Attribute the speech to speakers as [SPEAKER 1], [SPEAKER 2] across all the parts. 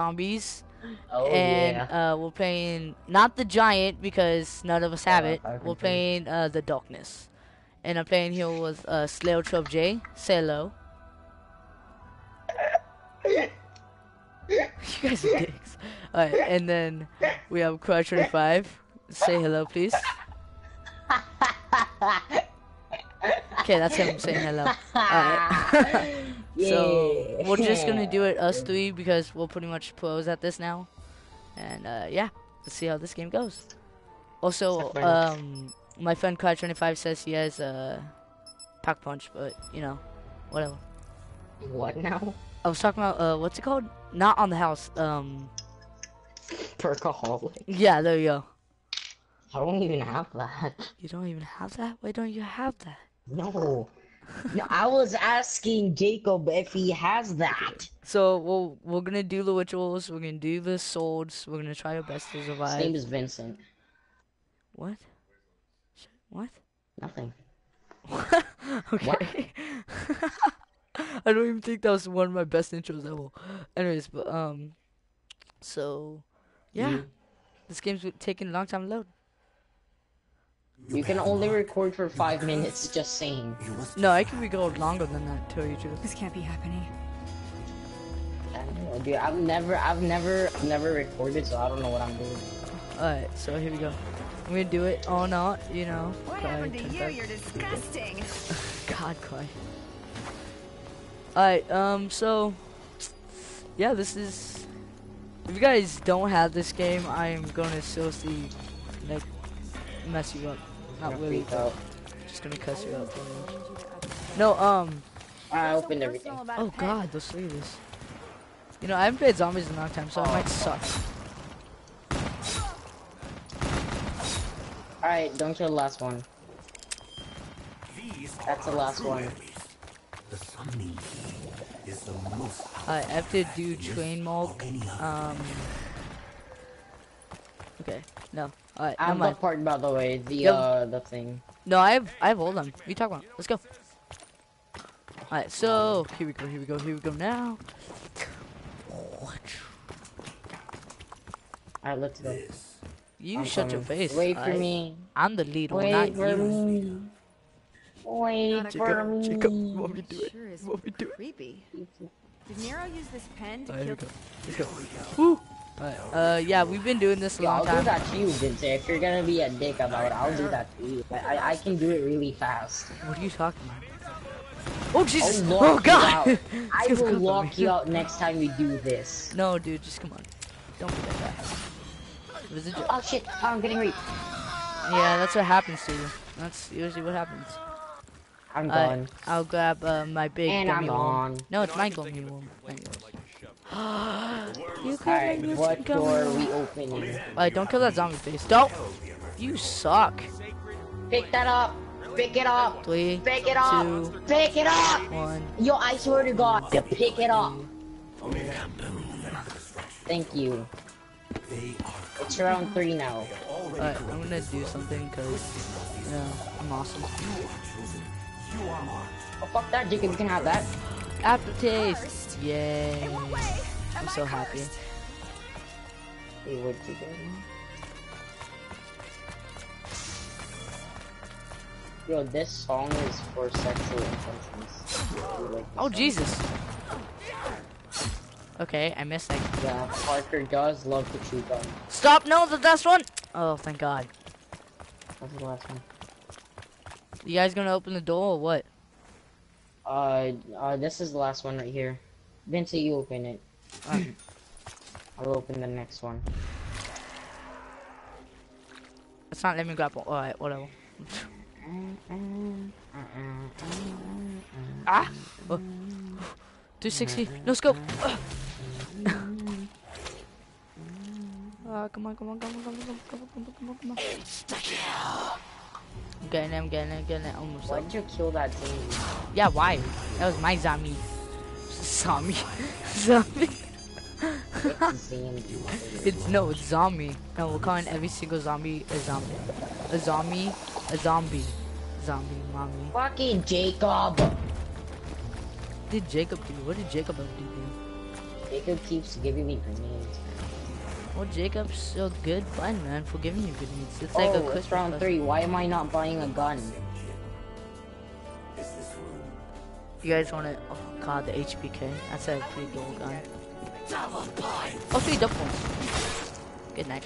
[SPEAKER 1] zombies,
[SPEAKER 2] Oh
[SPEAKER 1] and
[SPEAKER 2] yeah.
[SPEAKER 1] uh, we're playing not the giant because none of us have
[SPEAKER 2] Uh,
[SPEAKER 1] it. We're playing uh, the darkness, and I'm playing here with uh, Slayer Trub J. Say hello. you guys are dicks. Alright, and then we have Crouch 25. Say hello, please. Okay, that's him saying hello. Alright. so we're just gonna do it us three because we're pretty much pros at this now. And uh, yeah, let's see how this game goes. Also, um, my friend Cry 25 says he has uh, pack punch, but you know, whatever.
[SPEAKER 2] What now?
[SPEAKER 1] I was talking about uh, what's it called? Not on the house. Um,
[SPEAKER 2] Perkaholic.
[SPEAKER 1] yeah, there you go.
[SPEAKER 2] I don't even have that.
[SPEAKER 1] You don't even have that. Why don't you have that?
[SPEAKER 2] No. No, I was asking Jacob if he has that.
[SPEAKER 1] So we'll, we're gonna do the rituals. We're gonna do the swords. We're gonna try our best to
[SPEAKER 2] His
[SPEAKER 1] survive.
[SPEAKER 2] name is Vincent.
[SPEAKER 1] What? What?
[SPEAKER 2] Nothing.
[SPEAKER 1] okay. I don't even think that was one of my best intros ever. Anyways, but um, so yeah,
[SPEAKER 2] You,
[SPEAKER 1] this game's taking a long time to load.
[SPEAKER 2] You can only record for five minutes, just saying.
[SPEAKER 1] No, I can record longer than that. Tell you the truth.
[SPEAKER 3] This can't be happening.
[SPEAKER 2] I don't know, dude. I've never, I've never, never recorded, so I don't know what I'm doing.
[SPEAKER 1] Alright, so here we go. I'm gonna do it or not, you know.
[SPEAKER 3] What
[SPEAKER 1] cry,
[SPEAKER 3] happened to you?
[SPEAKER 1] back.
[SPEAKER 3] You're disgusting.
[SPEAKER 1] God, cry. Alright, um, so yeah, this is. If you guys don't have this game, I am gonna seriously like mess you up. Not
[SPEAKER 2] I'm
[SPEAKER 1] really,
[SPEAKER 2] freaked
[SPEAKER 1] but
[SPEAKER 2] out.
[SPEAKER 1] just gonna cuss you out. pretty. No, um.
[SPEAKER 2] I opened everything.
[SPEAKER 1] Oh God, those three of this. You know, I haven't played zombies in a long time, so I might suck.
[SPEAKER 2] Alright, don't kill the last one.
[SPEAKER 4] These
[SPEAKER 2] That's the last one.
[SPEAKER 4] The summoning is the most
[SPEAKER 1] I have to do train mode.
[SPEAKER 4] of any other.
[SPEAKER 1] Um. Okay. No. Alright.
[SPEAKER 2] I
[SPEAKER 1] Never
[SPEAKER 2] have the part, by the way, the
[SPEAKER 1] Yep.
[SPEAKER 2] uh, the thing.
[SPEAKER 1] No, I have. I have all them. What are you talking about? Let's go. Alright. So here we go. Here we go. Here we go. Now.
[SPEAKER 2] Alright, let's go.
[SPEAKER 4] This
[SPEAKER 1] You
[SPEAKER 2] I'm
[SPEAKER 1] shut your face.
[SPEAKER 2] Wait for
[SPEAKER 1] alright?
[SPEAKER 2] me.
[SPEAKER 1] I'm the leader,
[SPEAKER 2] Wait
[SPEAKER 1] not
[SPEAKER 2] for
[SPEAKER 1] you.
[SPEAKER 2] me. Wait
[SPEAKER 3] Not
[SPEAKER 2] for me.
[SPEAKER 1] Jacob, you want me to do it?
[SPEAKER 3] Sure is
[SPEAKER 1] You want do it?
[SPEAKER 3] creepy. Did Nero use this pen to
[SPEAKER 1] Alright, here
[SPEAKER 3] kill?
[SPEAKER 1] we go. Let's go. Woo. Alright. Uh, yeah, we've been doing this a
[SPEAKER 2] Yeah,
[SPEAKER 1] long
[SPEAKER 2] I'll do that to you, Vince. If you're gonna be a dick about it, I'll do that to you. I, I, I can do it really fast.
[SPEAKER 1] What are you talking about? Oh Jesus!
[SPEAKER 2] I'll lock
[SPEAKER 1] Oh God!
[SPEAKER 2] out. I will lock you out next time we do this.
[SPEAKER 1] No, dude, just come on. Don't be that. It was a.
[SPEAKER 2] Oh shit, I'm getting raped.
[SPEAKER 1] Yeah, that's what happens to you. That's usually what happens.
[SPEAKER 2] I'm
[SPEAKER 1] I,
[SPEAKER 2] gone.
[SPEAKER 1] I'll grab uh, my big
[SPEAKER 2] And
[SPEAKER 1] gummy
[SPEAKER 2] I'm
[SPEAKER 1] worm.
[SPEAKER 2] gone.
[SPEAKER 1] No, it's my gummy worm. Not you grab
[SPEAKER 2] Alright,
[SPEAKER 1] my
[SPEAKER 2] what
[SPEAKER 1] gummy
[SPEAKER 2] door are
[SPEAKER 1] worm.
[SPEAKER 2] we opening?
[SPEAKER 1] Alright, don't kill that zombie face. Don't! You suck.
[SPEAKER 2] Pick that up! Pick it up!
[SPEAKER 1] Three,
[SPEAKER 2] Pick it up!
[SPEAKER 1] two,
[SPEAKER 2] Pick it up!
[SPEAKER 1] one.
[SPEAKER 2] Yo, I swear to God, pick it up! Thank you. It's round three now.
[SPEAKER 1] Alright, I'm gonna do something because, you know, I'm awesome.
[SPEAKER 4] you are marked.
[SPEAKER 2] Oh fuck that, Jacob, you can have that.
[SPEAKER 1] Aftertaste! Yay! I'm so happy.
[SPEAKER 2] Wait, what'd you get? Yo, this song is for sexual intentions. Like
[SPEAKER 1] Oh
[SPEAKER 2] song?
[SPEAKER 1] Jesus! Okay, I missed that.
[SPEAKER 2] Yeah, Parker does love to chew gum.
[SPEAKER 1] Stop! No, the last one! Oh, thank God.
[SPEAKER 2] That's the last one.
[SPEAKER 1] You guys gonna open the door or what?
[SPEAKER 2] Uh, uh, this is the last one right here. Vincent, you open it.
[SPEAKER 1] Alright.
[SPEAKER 2] I'll open the next one.
[SPEAKER 1] It's not letting me grab one. Alright, whatever. ah! Oh. 260. No scope! Ah, Ah, come on, come on, come on, come on, come on, come on, come on, come on, come on. I'm getting it, I'm getting it, I'm getting it. Almost.
[SPEAKER 2] Why'd you kill that thing?
[SPEAKER 1] Yeah, why? That was my zombie. Zombie. zombie.
[SPEAKER 2] It's
[SPEAKER 1] It's no, it's zombie. No, we're calling every single zombie a zombie. A zombie, a zombie. Zombie, mommy.
[SPEAKER 2] Fucking Jacob!
[SPEAKER 1] What did Jacob do? What did Jacob ever do?
[SPEAKER 2] Jacob keeps giving me grenades.
[SPEAKER 1] Well, Jacob's so good fun, man, for giving you grenades. It's like
[SPEAKER 2] oh,
[SPEAKER 1] a
[SPEAKER 2] it's
[SPEAKER 1] Christmas
[SPEAKER 2] round three. Why am I not buying a gun?
[SPEAKER 1] You guys want to? Oh god, the HVK. That's a pretty cool gun. Oh, three double points. Good night.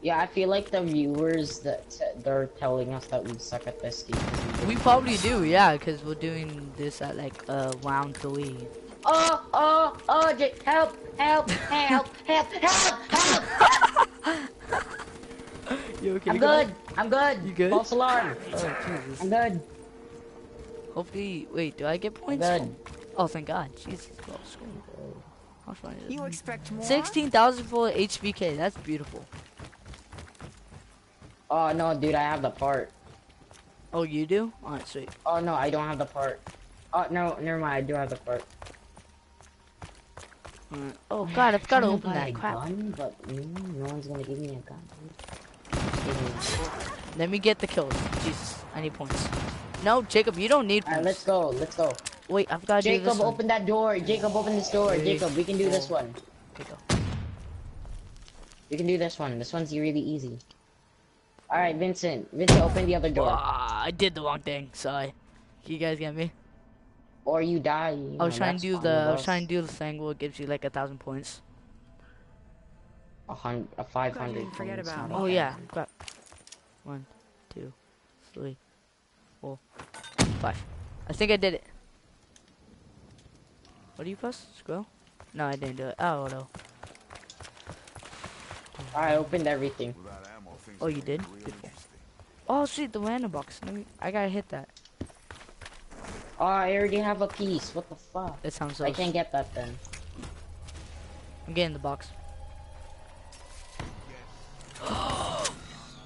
[SPEAKER 2] Yeah, I feel like the viewers that they're telling us that we suck at this game.
[SPEAKER 1] We probably do, yeah, because we're doing this at like uh, round three.
[SPEAKER 2] Oh, oh, oh, J- help, help, help, help, help, help!
[SPEAKER 1] You okay?
[SPEAKER 2] I'm good, I'm good.
[SPEAKER 1] You good?
[SPEAKER 2] False alarm.
[SPEAKER 1] Oh Jesus.
[SPEAKER 2] I'm good.
[SPEAKER 1] Hopefully, wait. Do I get points?
[SPEAKER 2] good.
[SPEAKER 1] Oh, thank God. Jesus. Well, screw. How fun is it?
[SPEAKER 3] You expect more?
[SPEAKER 1] Sixteen thousand for HVK. That's beautiful.
[SPEAKER 2] Oh no, dude, I have the part.
[SPEAKER 1] Oh, you do? Alright, sweet.
[SPEAKER 2] Oh no, I don't have the part. Oh no, never mind. I do have the part.
[SPEAKER 1] Alright. Oh God, I've got to open that crap.
[SPEAKER 2] Gun, but mm, no one's gonna give me a gun. dude. Just give me-
[SPEAKER 1] Let me get the kills. Jesus, I need points. No, Jacob, you don't need
[SPEAKER 2] Alright, let's go. Let's go.
[SPEAKER 1] Wait, I've got to do this
[SPEAKER 2] Jacob,
[SPEAKER 1] one.
[SPEAKER 2] open that door. Jacob, open this door.
[SPEAKER 1] Three,
[SPEAKER 2] Jacob, we can do this one.
[SPEAKER 1] Okay, go.
[SPEAKER 2] We can do this one. This one's really easy. Alright, Vincent. Vincent, open the other door.
[SPEAKER 1] Ah, I did the wrong thing. Sorry. You guys get me?
[SPEAKER 2] Or you die. you
[SPEAKER 1] I was
[SPEAKER 2] know,
[SPEAKER 1] trying to do the. I was
[SPEAKER 2] us.
[SPEAKER 1] trying to do the thing where it gives you like a thousand points.
[SPEAKER 2] A hundred, a five
[SPEAKER 3] God, you
[SPEAKER 2] hundred.
[SPEAKER 3] didn't forget
[SPEAKER 2] points,
[SPEAKER 3] about
[SPEAKER 1] Oh yeah,
[SPEAKER 2] thousand.
[SPEAKER 1] One, two, three, four, five. I think I did it. What do you press? Scroll? No, I didn't do it. Oh no.
[SPEAKER 2] I opened everything.
[SPEAKER 1] Oh, you did? Oh, sweet, the random box. Let me. I gotta hit that.
[SPEAKER 2] Oh, I already have a piece. What the fuck?
[SPEAKER 1] That sounds so.
[SPEAKER 2] I can't get that then.
[SPEAKER 1] I'm getting the box.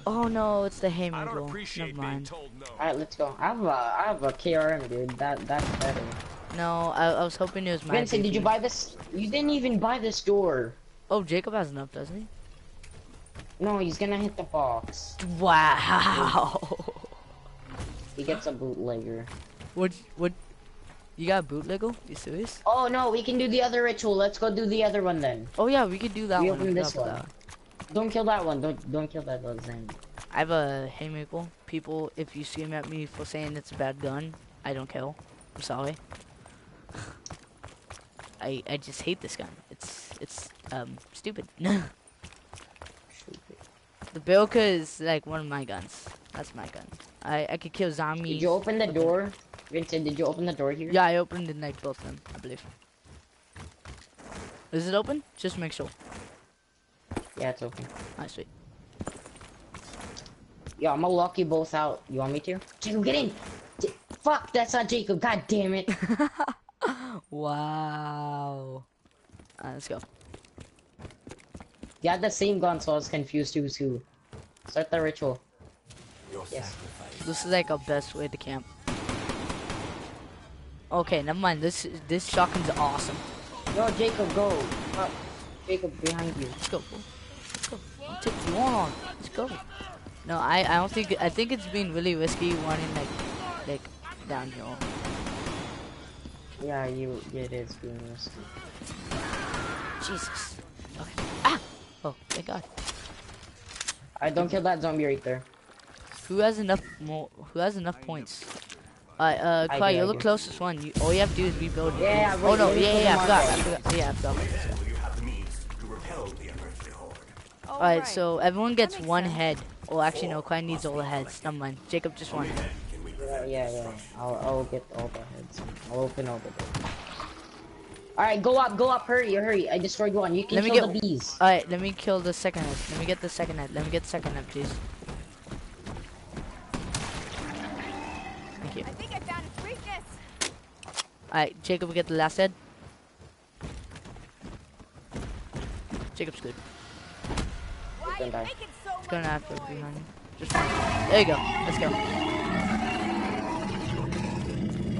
[SPEAKER 1] Oh no, it's the
[SPEAKER 5] I
[SPEAKER 1] haymaker.
[SPEAKER 5] don't
[SPEAKER 1] Never
[SPEAKER 5] appreciate being
[SPEAKER 1] mind.
[SPEAKER 5] told no.
[SPEAKER 2] Alright, let's go. I have a, I have a KRM, dude. That, that's better.
[SPEAKER 1] No, I, I was hoping it was my.
[SPEAKER 2] Vincent, did you buy this? You didn't even buy this door.
[SPEAKER 1] Oh, Jacob has enough, doesn't he?
[SPEAKER 2] No, he's gonna hit the box.
[SPEAKER 1] Wow.
[SPEAKER 2] He gets a bootlegger.
[SPEAKER 1] what? What? You got a bootlegger? You serious?
[SPEAKER 2] Oh no, we can do the other ritual. Let's go do the other one then.
[SPEAKER 1] Oh yeah, we could do that
[SPEAKER 2] We
[SPEAKER 1] one.
[SPEAKER 2] open this one.
[SPEAKER 1] that.
[SPEAKER 2] Don't kill that one. Don't don't kill that one. Zen.
[SPEAKER 1] I have a haymaker. People, if you scream at me for saying it's a bad gun, I don't kill. I'm sorry. I I just hate this gun. It's it's um stupid. the Bilka is like one of my guns. That's my gun. I I could kill zombies.
[SPEAKER 2] Did you open the door? Vincent, did you open the door here?
[SPEAKER 1] Yeah, I opened it like both of them, I believe. Is it open? Just make sure.
[SPEAKER 2] Yeah, it's open.
[SPEAKER 1] Alright, sweet.
[SPEAKER 2] Yeah, I'm gonna lock you both out. You want me to? Jacob, get in! J- Fuck, that's not Jacob. God damn it.
[SPEAKER 1] Wow. Alright, let's go.
[SPEAKER 2] You had the same gun, so I was confused who's who. Start the ritual.
[SPEAKER 4] Your
[SPEAKER 2] Yes.
[SPEAKER 4] sacrifice.
[SPEAKER 1] This is like our best way to camp. Okay, never mind. This this shotgun's awesome.
[SPEAKER 2] Yo, Jacob, go. Fuck. Jacob, behind you.
[SPEAKER 1] Let's go. Fool. Let's go. I'll take you on. Let's go. No, I I don't think I think it's been really risky running like like downhill.
[SPEAKER 2] Yeah, you. It is being risky.
[SPEAKER 1] Jesus. Okay. Ah. Oh, thank God.
[SPEAKER 2] I don't kill that zombie right there.
[SPEAKER 1] Who has enough more? Who has enough points? Alright, uh,
[SPEAKER 2] I
[SPEAKER 1] you're
[SPEAKER 2] I
[SPEAKER 1] the closest one. You, all you have to do is rebuild. it.
[SPEAKER 2] Yeah,
[SPEAKER 1] Oh no, yeah, yeah, I forgot. I forgot. Yeah, I forgot. Alright, so everyone gets one
[SPEAKER 3] sense.
[SPEAKER 1] head. Oh, actually, no. Clay needs all the heads. Never mind. Jacob just one.
[SPEAKER 4] Can we
[SPEAKER 2] Yeah, yeah, yeah. I'll, I'll get all the heads. I'll open all the doors. Alright, go up, go up, hurry, hurry. I destroyed one. You can
[SPEAKER 1] Let me
[SPEAKER 2] kill
[SPEAKER 1] get-
[SPEAKER 2] the bees.
[SPEAKER 1] Alright, let me kill the second head. Let me get the second head. Let me get the second head, please. Thank you.
[SPEAKER 3] I think I found its weakness.
[SPEAKER 1] Alright, Jacob, get the last head. Jacob's good.
[SPEAKER 3] Why
[SPEAKER 2] Don't die.
[SPEAKER 3] making so
[SPEAKER 1] He's going
[SPEAKER 3] much
[SPEAKER 1] after
[SPEAKER 3] noise?
[SPEAKER 1] behind you. Just. There you go. Let's go.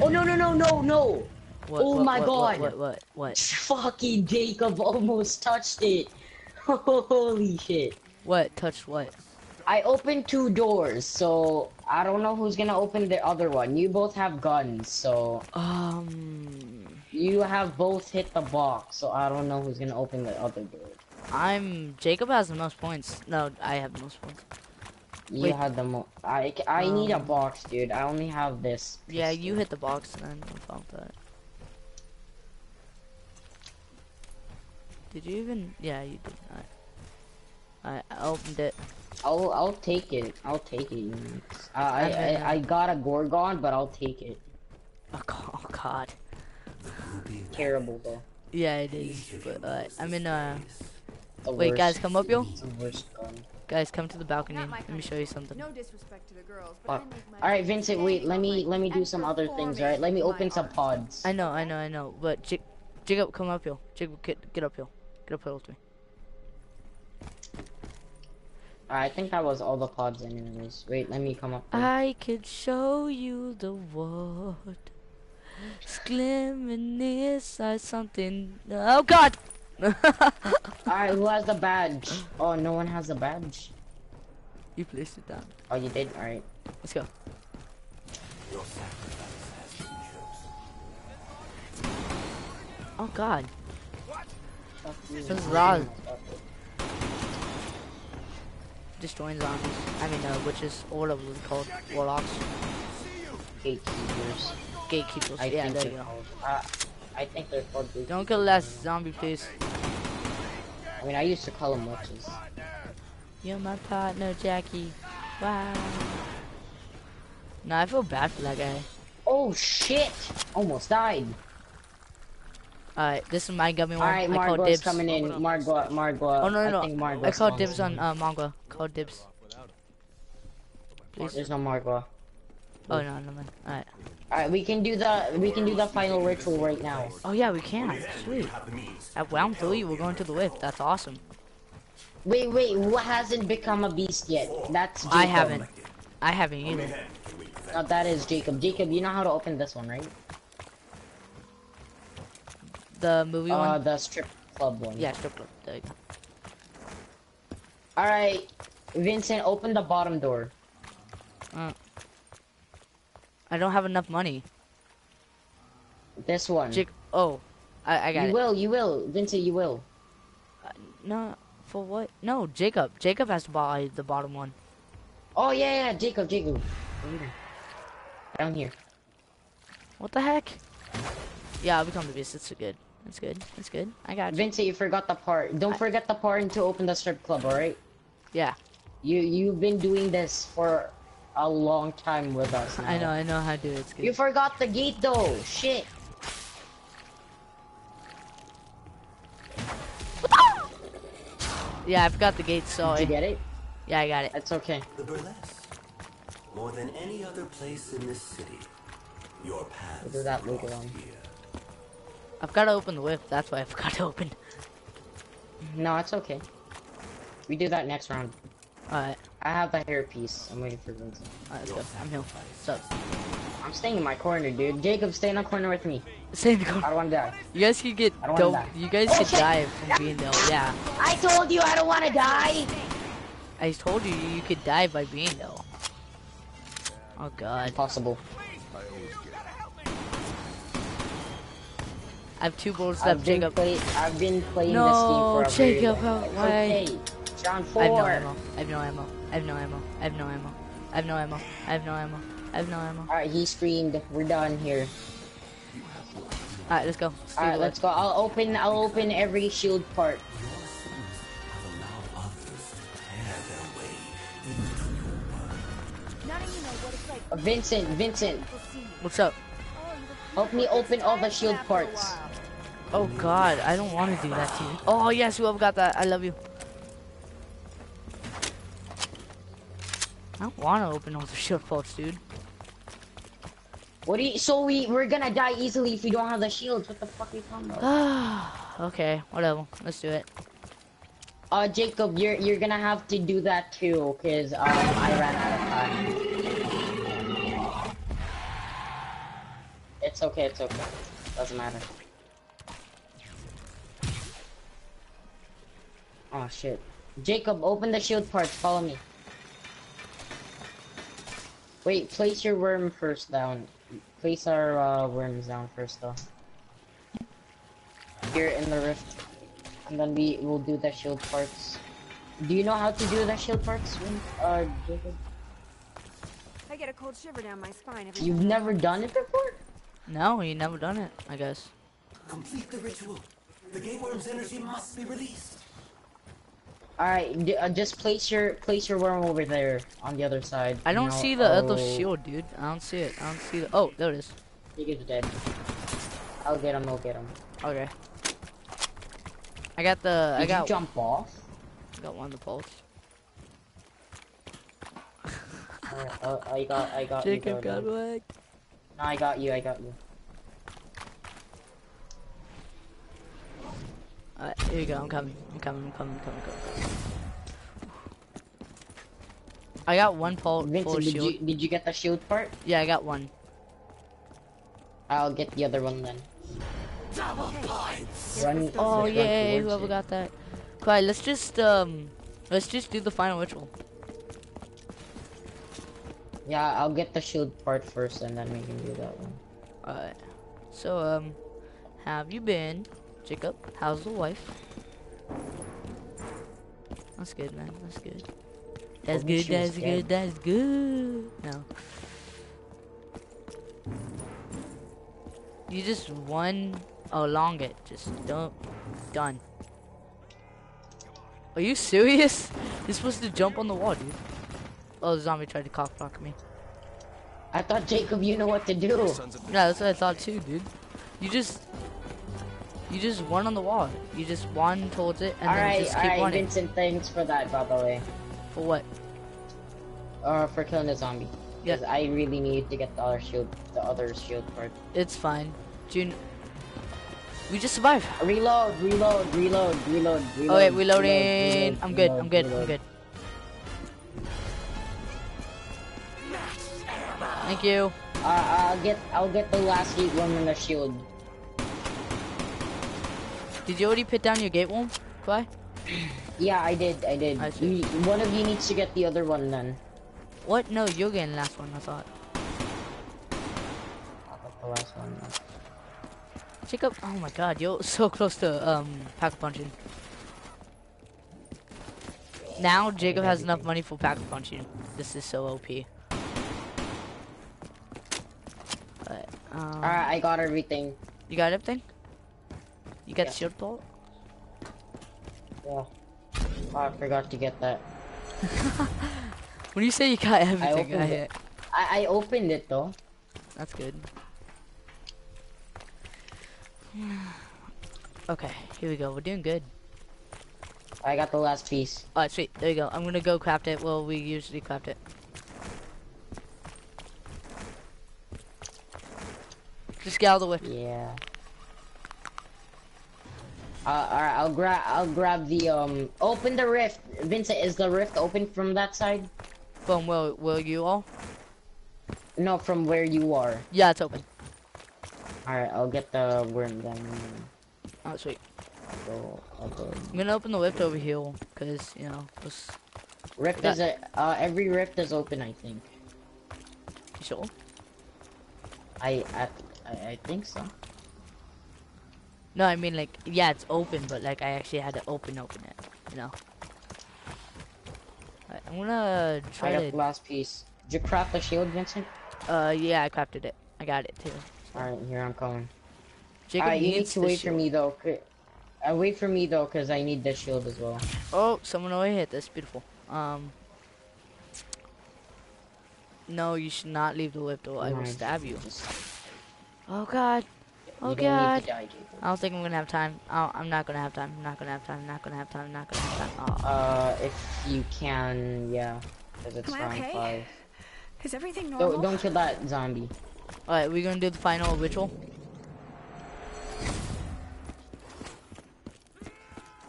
[SPEAKER 2] Oh no no no no no!
[SPEAKER 1] What,
[SPEAKER 2] Oh
[SPEAKER 1] what,
[SPEAKER 2] my
[SPEAKER 1] what,
[SPEAKER 2] God.
[SPEAKER 1] What, what, what, what?
[SPEAKER 2] Fucking Jacob almost touched it. Holy shit.
[SPEAKER 1] What? Touched what?
[SPEAKER 2] I opened two doors, so I don't know who's gonna open the other one. You both have guns, so
[SPEAKER 1] Um.
[SPEAKER 2] You have both hit the box, so I don't know who's gonna open the other door.
[SPEAKER 1] I'm Jacob has the most points. No, I have the most points.
[SPEAKER 2] You
[SPEAKER 1] Wait.
[SPEAKER 2] had the mo- I I need a
[SPEAKER 1] Um,
[SPEAKER 2] box, dude. I only have this.
[SPEAKER 1] Yeah, you hit the box and then. Found that. Did you even? Yeah, you did. I, I opened it.
[SPEAKER 2] I'll I'll take it. I'll take it. Uh, I, I I got a Gorgon, but I'll take it.
[SPEAKER 1] Oh, go- oh God.
[SPEAKER 2] Terrible though.
[SPEAKER 1] Yeah, it is. But uh, I'm in. Uh,
[SPEAKER 2] The
[SPEAKER 1] Wait, guys, come up, yo.
[SPEAKER 2] it's the worst gun.
[SPEAKER 1] guys, come to the balcony. Let me show you something.
[SPEAKER 3] No disrespect to the girls, but
[SPEAKER 2] Fuck.
[SPEAKER 3] I make my
[SPEAKER 2] All right, Vincent. Wait, let me let me do some other things. All right, let me open some pods.
[SPEAKER 1] I know, I know, I know. But J- Jacob, come up here. Jacob, get get up here. Get up here with me.
[SPEAKER 2] I think that was all the pods anyways. Wait, let me come up. there.
[SPEAKER 1] I could show you the world. Glimmering inside something. Oh God!
[SPEAKER 2] Alright, who has the badge? Oh, no one has the badge.
[SPEAKER 1] you placed it down.
[SPEAKER 2] Oh, you did? Alright.
[SPEAKER 1] Let's go.
[SPEAKER 4] Your sacrifice has.
[SPEAKER 1] Oh God!
[SPEAKER 2] Fuck you.
[SPEAKER 1] This is Raz. Destroying zombies. I mean, uh, witches, or whatever they're called. Warlocks.
[SPEAKER 2] Gatekeepers.
[SPEAKER 1] Gatekeepers.
[SPEAKER 2] I
[SPEAKER 1] yeah, there you go.
[SPEAKER 2] Called. I think they're called gatekeepers.
[SPEAKER 1] Don't kill the last zombie, please.
[SPEAKER 2] I mean, I used to call them witches.
[SPEAKER 1] You're my partner, Jackie. Wow. Nah, I feel bad for that guy.
[SPEAKER 2] Oh, shit! Almost died.
[SPEAKER 1] Alright, this is my gummy one.
[SPEAKER 2] Alright,
[SPEAKER 1] I call dibs.
[SPEAKER 2] coming in. Margwa, Margwa.
[SPEAKER 1] Oh no no
[SPEAKER 2] I
[SPEAKER 1] no!
[SPEAKER 2] think
[SPEAKER 1] I,
[SPEAKER 2] Margwa's
[SPEAKER 1] call
[SPEAKER 2] coming
[SPEAKER 1] dibs on uh, Manga. Call dibs. Please.
[SPEAKER 2] There's no Margot.
[SPEAKER 1] Oh no no man. Alright.
[SPEAKER 2] Alright, we can do the we can do the final ritual right now.
[SPEAKER 1] Oh yeah, we can. Sweet.
[SPEAKER 4] Have the means.
[SPEAKER 1] At round three, we're going to the lift. That's awesome.
[SPEAKER 2] Wait, wait, who hasn't become a beast yet? That's Jacob.
[SPEAKER 1] I haven't. I haven't either.
[SPEAKER 4] Then can we defend?
[SPEAKER 2] No, that is Jacob. Jacob, you know how to open this one, right?
[SPEAKER 1] The movie
[SPEAKER 2] Uh,
[SPEAKER 1] one.
[SPEAKER 2] the strip club one.
[SPEAKER 1] Yeah, strip club. Go.
[SPEAKER 2] Alright, Vincent, open the bottom door.
[SPEAKER 1] I don't have enough money.
[SPEAKER 2] This one.
[SPEAKER 1] Jig. Oh, I I got
[SPEAKER 2] you
[SPEAKER 1] it.
[SPEAKER 2] will, you will. Vincent, you will.
[SPEAKER 1] Uh, no, for what? No, Jacob. Jacob has to buy the bottom one.
[SPEAKER 2] Oh, yeah, yeah, Jacob, Jacob. Down here.
[SPEAKER 1] What the heck? Yeah, I'll become the beast. It's good. That's good. That's good. I got you.
[SPEAKER 2] Vincent, you forgot the part. Don't forget the part to open the strip club, alright?
[SPEAKER 1] Yeah,
[SPEAKER 2] You, you've been doing this for a long time with us now.
[SPEAKER 1] I know. I know how to do it.
[SPEAKER 2] You forgot the gate though. Shit.
[SPEAKER 1] Yeah, I forgot the gate.
[SPEAKER 2] Did
[SPEAKER 1] Sorry.
[SPEAKER 2] you get it?
[SPEAKER 1] Yeah, I got it.
[SPEAKER 2] That's okay.
[SPEAKER 4] The burlesque. More than any other place in this city, your path.
[SPEAKER 2] We'll do that later
[SPEAKER 4] crossed
[SPEAKER 2] on.
[SPEAKER 4] here.
[SPEAKER 1] I've got to open the whip. That's why I forgot to open.
[SPEAKER 2] No, it's okay. We do that next round.
[SPEAKER 1] Alright,
[SPEAKER 2] I have the hair piece. I'm waiting for Vincent.
[SPEAKER 1] alright, let's go. I'm here. What's up?
[SPEAKER 2] I'm staying in my corner, dude. Jacob, stay in the corner with me.
[SPEAKER 1] Stay
[SPEAKER 2] in
[SPEAKER 1] the corner.
[SPEAKER 2] I don't want to die.
[SPEAKER 1] You guys could get dope.
[SPEAKER 2] die.
[SPEAKER 1] You guys
[SPEAKER 2] Oh,
[SPEAKER 1] could
[SPEAKER 2] shit.
[SPEAKER 1] die from being there. Yeah.
[SPEAKER 2] I told you I don't want to die.
[SPEAKER 1] I told you you could die by being there. Oh god.
[SPEAKER 2] Impossible.
[SPEAKER 1] I have two bullets left, Jacob.
[SPEAKER 2] play, I've been playing
[SPEAKER 1] No,
[SPEAKER 2] this game for a very
[SPEAKER 1] Jacob,
[SPEAKER 2] long
[SPEAKER 1] how-
[SPEAKER 2] time.
[SPEAKER 1] why?
[SPEAKER 2] Okay. Round
[SPEAKER 1] I have no ammo. I have no ammo. I have no ammo. I have no ammo. I have no ammo. I have no ammo. I have no ammo.
[SPEAKER 2] Alright, he screamed. We're done here.
[SPEAKER 1] Alright, let's go. Let's
[SPEAKER 2] Alright, let's go. I'll open. I'll open every shield part.
[SPEAKER 4] Your sins have allowed others to tear their way into your world.
[SPEAKER 3] None of you know what it's like
[SPEAKER 2] Vincent, Vincent,
[SPEAKER 3] to see me.
[SPEAKER 1] whip. What's up?
[SPEAKER 3] You
[SPEAKER 2] help me open all the shield parts.
[SPEAKER 1] Oh god, I don't want to do that to you. Oh yes, whoever got that, I love you. I don't want to open all the shield ports, dude.
[SPEAKER 2] What do you? So we we're gonna die easily if we don't have the shields. What the fuck are you talking about?
[SPEAKER 1] okay, whatever. Let's do it.
[SPEAKER 2] Uh, Jacob, you're you're gonna have to do that too, cause um I ran out of time. It's okay. It's okay. Doesn't matter. Oh shit. Jacob, open the shield parts. Follow me. Wait, place your worm first down. Place our uh, worms down first, though. here in the rift, and then we will do the shield parts. Do you know how to do the shield parts, uh, Jacob?
[SPEAKER 3] I get a cold shiver down my spine every
[SPEAKER 2] You've
[SPEAKER 3] time.
[SPEAKER 2] never done it before?
[SPEAKER 1] No, you never done it. I guess.
[SPEAKER 4] Complete the ritual. The gay worm's energy must be released.
[SPEAKER 2] All right, d- uh, just place your place your worm over there on the other side.
[SPEAKER 1] I don't see the other
[SPEAKER 2] I'll-
[SPEAKER 1] shield, dude. I don't see it. I don't see the. Oh, there it is.
[SPEAKER 2] Jacob's dead. I'll get him. I'll get him.
[SPEAKER 1] Okay. I got the.
[SPEAKER 2] Did
[SPEAKER 1] I got.
[SPEAKER 2] you jump off?
[SPEAKER 1] got one of the poles.
[SPEAKER 2] Uh, I got, I got you.
[SPEAKER 1] Jacob got
[SPEAKER 2] Jordan.
[SPEAKER 1] away.
[SPEAKER 2] No, I got you. I got you.
[SPEAKER 1] Alright, here you go. I'm coming. I'm coming. I'm coming. I'm coming. I'm coming. I got one pole full
[SPEAKER 2] Vincent,
[SPEAKER 1] of
[SPEAKER 2] did
[SPEAKER 1] shield.
[SPEAKER 2] you did you get the shield part?
[SPEAKER 1] Yeah, I got one.
[SPEAKER 2] I'll get the other one then.
[SPEAKER 4] Double points.
[SPEAKER 2] Run.
[SPEAKER 1] Oh
[SPEAKER 2] let's
[SPEAKER 1] yay! Whoever
[SPEAKER 2] it.
[SPEAKER 1] got that. Quiet. Let's just um, let's just do the final ritual.
[SPEAKER 2] Yeah, I'll get the shield part first, and then we can do that one.
[SPEAKER 1] Alright. So um, have you been, Jacob? How's the wife? That's good, man. That's good. That's
[SPEAKER 2] Told me
[SPEAKER 1] good. That's good.
[SPEAKER 2] dead.
[SPEAKER 1] That's good. No. You just one along it. Just don't. Done. Are you serious? You're supposed to jump on the wall, dude. Oh, the zombie tried to cock block me.
[SPEAKER 2] I thought Jacob, you know what to do.
[SPEAKER 1] Yeah, that's what I thought too, dude. You just, you just run on the wall. You just run towards it and
[SPEAKER 2] All
[SPEAKER 1] then
[SPEAKER 2] right,
[SPEAKER 1] just
[SPEAKER 2] all
[SPEAKER 1] keep
[SPEAKER 2] right,
[SPEAKER 1] running.
[SPEAKER 2] Vincent. Thanks for that, by the way.
[SPEAKER 1] For what?
[SPEAKER 2] Uh, for killing the zombie. Because I really need to get the other shield, the other shield part.
[SPEAKER 1] It's fine. June. We just survived.
[SPEAKER 2] Reload, reload, reload, reload, reload.
[SPEAKER 1] Oh wait,
[SPEAKER 2] reload,
[SPEAKER 1] reloading.
[SPEAKER 2] reload,
[SPEAKER 1] I'm good.
[SPEAKER 2] reload,
[SPEAKER 1] I'm good. I'm good. Thank you.
[SPEAKER 2] Uh, I'll get, I'll get the last heat one in the shield.
[SPEAKER 1] Did you already put down your gate wall, Clay?
[SPEAKER 2] Yeah, I did, I did.
[SPEAKER 1] I.
[SPEAKER 2] You, one of you needs to get the other one then.
[SPEAKER 1] What? No, you're getting the last one. I thought.
[SPEAKER 2] The last one. then.
[SPEAKER 1] Jacob. Oh my God, you're so close to um pack punching. Now Jacob has enough money for pack punching. This is so OP. But, um,
[SPEAKER 2] Alright, I got everything.
[SPEAKER 1] You got everything? You got
[SPEAKER 2] Yeah.
[SPEAKER 1] shield bolt?
[SPEAKER 2] Yeah. Oh, I forgot to get that.
[SPEAKER 1] When you say you got everything,
[SPEAKER 2] opened
[SPEAKER 1] I,
[SPEAKER 2] it. I, I opened it though.
[SPEAKER 1] that's good. Okay, here we go. We're doing good.
[SPEAKER 2] I got the last piece.
[SPEAKER 1] Oh, Alright, sweet. There you go. I'm gonna go craft it. Well, we usually craft it. Just get out of the way.
[SPEAKER 2] Yeah. Uh, alright, I'll grab I'll grab the um open the rift. Vincent, is the rift open from that side?
[SPEAKER 1] From where, where you all?
[SPEAKER 2] No, from where you are.
[SPEAKER 1] Yeah, it's open.
[SPEAKER 2] Alright, I'll get the worm then.
[SPEAKER 1] Oh, sweet.
[SPEAKER 2] Go, I'll go.
[SPEAKER 1] I'm gonna open the rift over here, cause you know,
[SPEAKER 2] Rift
[SPEAKER 1] That-
[SPEAKER 2] is a uh every rift is open I think.
[SPEAKER 1] you sure.
[SPEAKER 2] I I I, I think so.
[SPEAKER 1] No, I mean like, yeah, it's open, but like I actually had to open open it, you know. I'm gonna
[SPEAKER 2] I
[SPEAKER 1] try
[SPEAKER 2] got
[SPEAKER 1] to.
[SPEAKER 2] the last piece. Did you craft the shield, Vincent?
[SPEAKER 1] Uh, yeah, I crafted it. I got it too.
[SPEAKER 2] Alright, here I'm coming.
[SPEAKER 1] Jacob
[SPEAKER 2] Alright, you need to wait for me though. Uh, wait for me though, cause I need the shield as well.
[SPEAKER 1] Oh, someone over hit. That's beautiful. Um. No, you should not leave the lift or I will stab you. Oh God. Oh
[SPEAKER 2] you
[SPEAKER 1] God.
[SPEAKER 2] die,
[SPEAKER 1] I don't think I'm gonna have time. Oh, I'm not gonna have time. I'm not gonna have time. I'm not gonna have time. I'm not gonna have time. Oh.
[SPEAKER 2] Uh, if you can, yeah, cause it's
[SPEAKER 3] Am I
[SPEAKER 2] round
[SPEAKER 3] okay?
[SPEAKER 2] five.
[SPEAKER 3] Is everything normal?
[SPEAKER 2] Don't don't kill that zombie.
[SPEAKER 1] Alright, we're gonna do the final ritual.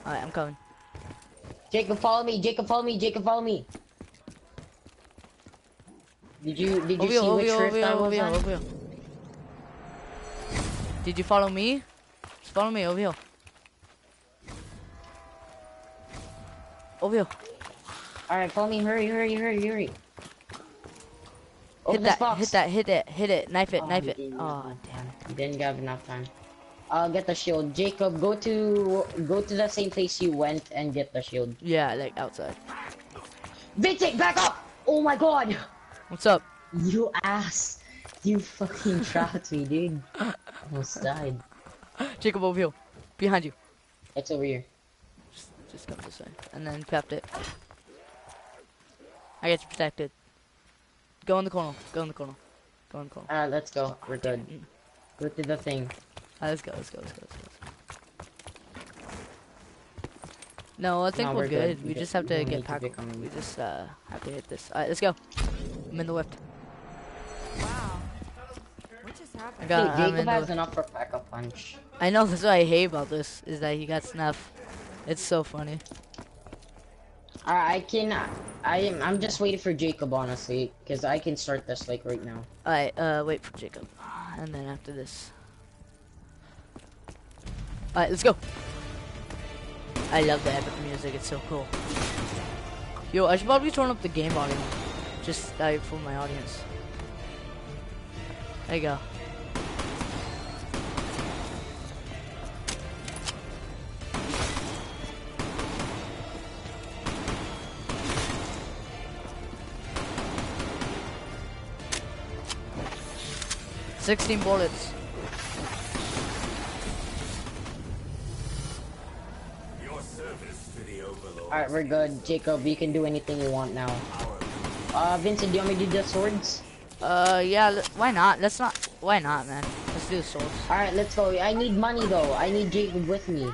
[SPEAKER 1] Alright, I'm coming.
[SPEAKER 2] Jacob, follow me. Jacob, follow me. Jacob, follow me. Did you did you
[SPEAKER 1] Over here,
[SPEAKER 2] see
[SPEAKER 1] over
[SPEAKER 2] which
[SPEAKER 1] here, over
[SPEAKER 2] rift
[SPEAKER 1] here,
[SPEAKER 2] I
[SPEAKER 1] over
[SPEAKER 2] was
[SPEAKER 1] here,
[SPEAKER 2] on?
[SPEAKER 1] Did you follow me? Just follow me over here. Over here.
[SPEAKER 2] All right, follow me. Hurry, hurry, hurry, hurry. Open
[SPEAKER 1] hit that,
[SPEAKER 2] box.
[SPEAKER 1] hit that, hit it, hit it, knife it,
[SPEAKER 2] Oh,
[SPEAKER 1] knife it. Oh, damn.
[SPEAKER 2] You didn't have enough time. I'll get the shield. Jacob, go to go to the same place you went and get the shield.
[SPEAKER 1] Yeah, like outside.
[SPEAKER 2] Vincent, back up! Oh my god!
[SPEAKER 1] What's up?
[SPEAKER 2] You ass! You fucking trapped me, dude. Almost died.
[SPEAKER 1] Jacob over here. Behind you.
[SPEAKER 2] It's over here.
[SPEAKER 1] Just, just come this way. And then pepped it. I get you protected. Go in the corner. Go in the corner. Go in the corner.
[SPEAKER 2] Alright, let's go. We're good. Go to the thing.
[SPEAKER 1] Alright, let's go, let's go, let's go, let's go. No, I think
[SPEAKER 2] No,
[SPEAKER 1] we're,
[SPEAKER 2] we're
[SPEAKER 1] good.
[SPEAKER 2] good.
[SPEAKER 1] We
[SPEAKER 2] We
[SPEAKER 1] just have to get
[SPEAKER 2] need to
[SPEAKER 1] pack. We just uh have to hit this. Alright, let's go. I'm in the whip.
[SPEAKER 3] Wow. What just
[SPEAKER 1] I got.
[SPEAKER 2] Hey, Jacob
[SPEAKER 1] in the
[SPEAKER 2] has enough for pack a punch.
[SPEAKER 1] I know. That's what I hate about this is that he got snuff. It's so funny.
[SPEAKER 2] Alright, I can. I am. I'm just waiting for Jacob, honestly, because I can start this like right now.
[SPEAKER 1] Alright, uh, wait for Jacob, and then after this. Alright, let's go. I love the epic music. It's so cool. Yo, I should probably turn up the game volume, just uh, for my audience. There you go. Sixteen bullets.
[SPEAKER 4] Your service to the Overlord.
[SPEAKER 2] Alright, we're good. Jacob, you can do anything you want now. Uh, Vincent, do you want me to do the swords?
[SPEAKER 1] Uh, yeah. l- Why not? Let's not. Why not, man? Let's do the swords.
[SPEAKER 2] Alright, let's go. I need money though. I need Jacob with me.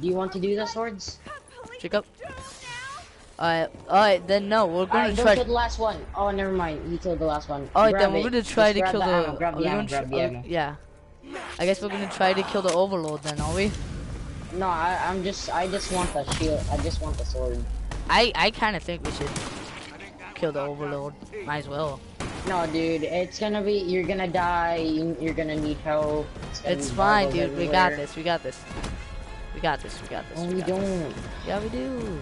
[SPEAKER 2] Do you want to do the swords?
[SPEAKER 1] Jacob. Alright, alright. Then no, we're gonna
[SPEAKER 2] don't
[SPEAKER 1] try.
[SPEAKER 2] kill the last one. Oh, never mind. He killed the last one.
[SPEAKER 1] Alright, then we're gonna try to kill
[SPEAKER 2] the ammo. Grab the ammo. Grab the
[SPEAKER 1] uh,
[SPEAKER 2] ammo.
[SPEAKER 1] Yeah. I guess we're gonna try to kill the Overlord then, are we?
[SPEAKER 2] No, I, I'm just. I just want the shield. I just want the sword.
[SPEAKER 1] I I kind of think we should kill the Overlord. Might as well.
[SPEAKER 2] No, dude. It's gonna be. You're gonna die. you- You're gonna need help. gonna
[SPEAKER 1] It's fine, dude. We got this. We got this. We got this. We got this.
[SPEAKER 2] No,
[SPEAKER 1] we
[SPEAKER 2] we
[SPEAKER 1] got this.
[SPEAKER 2] don't.
[SPEAKER 1] Yeah, we do.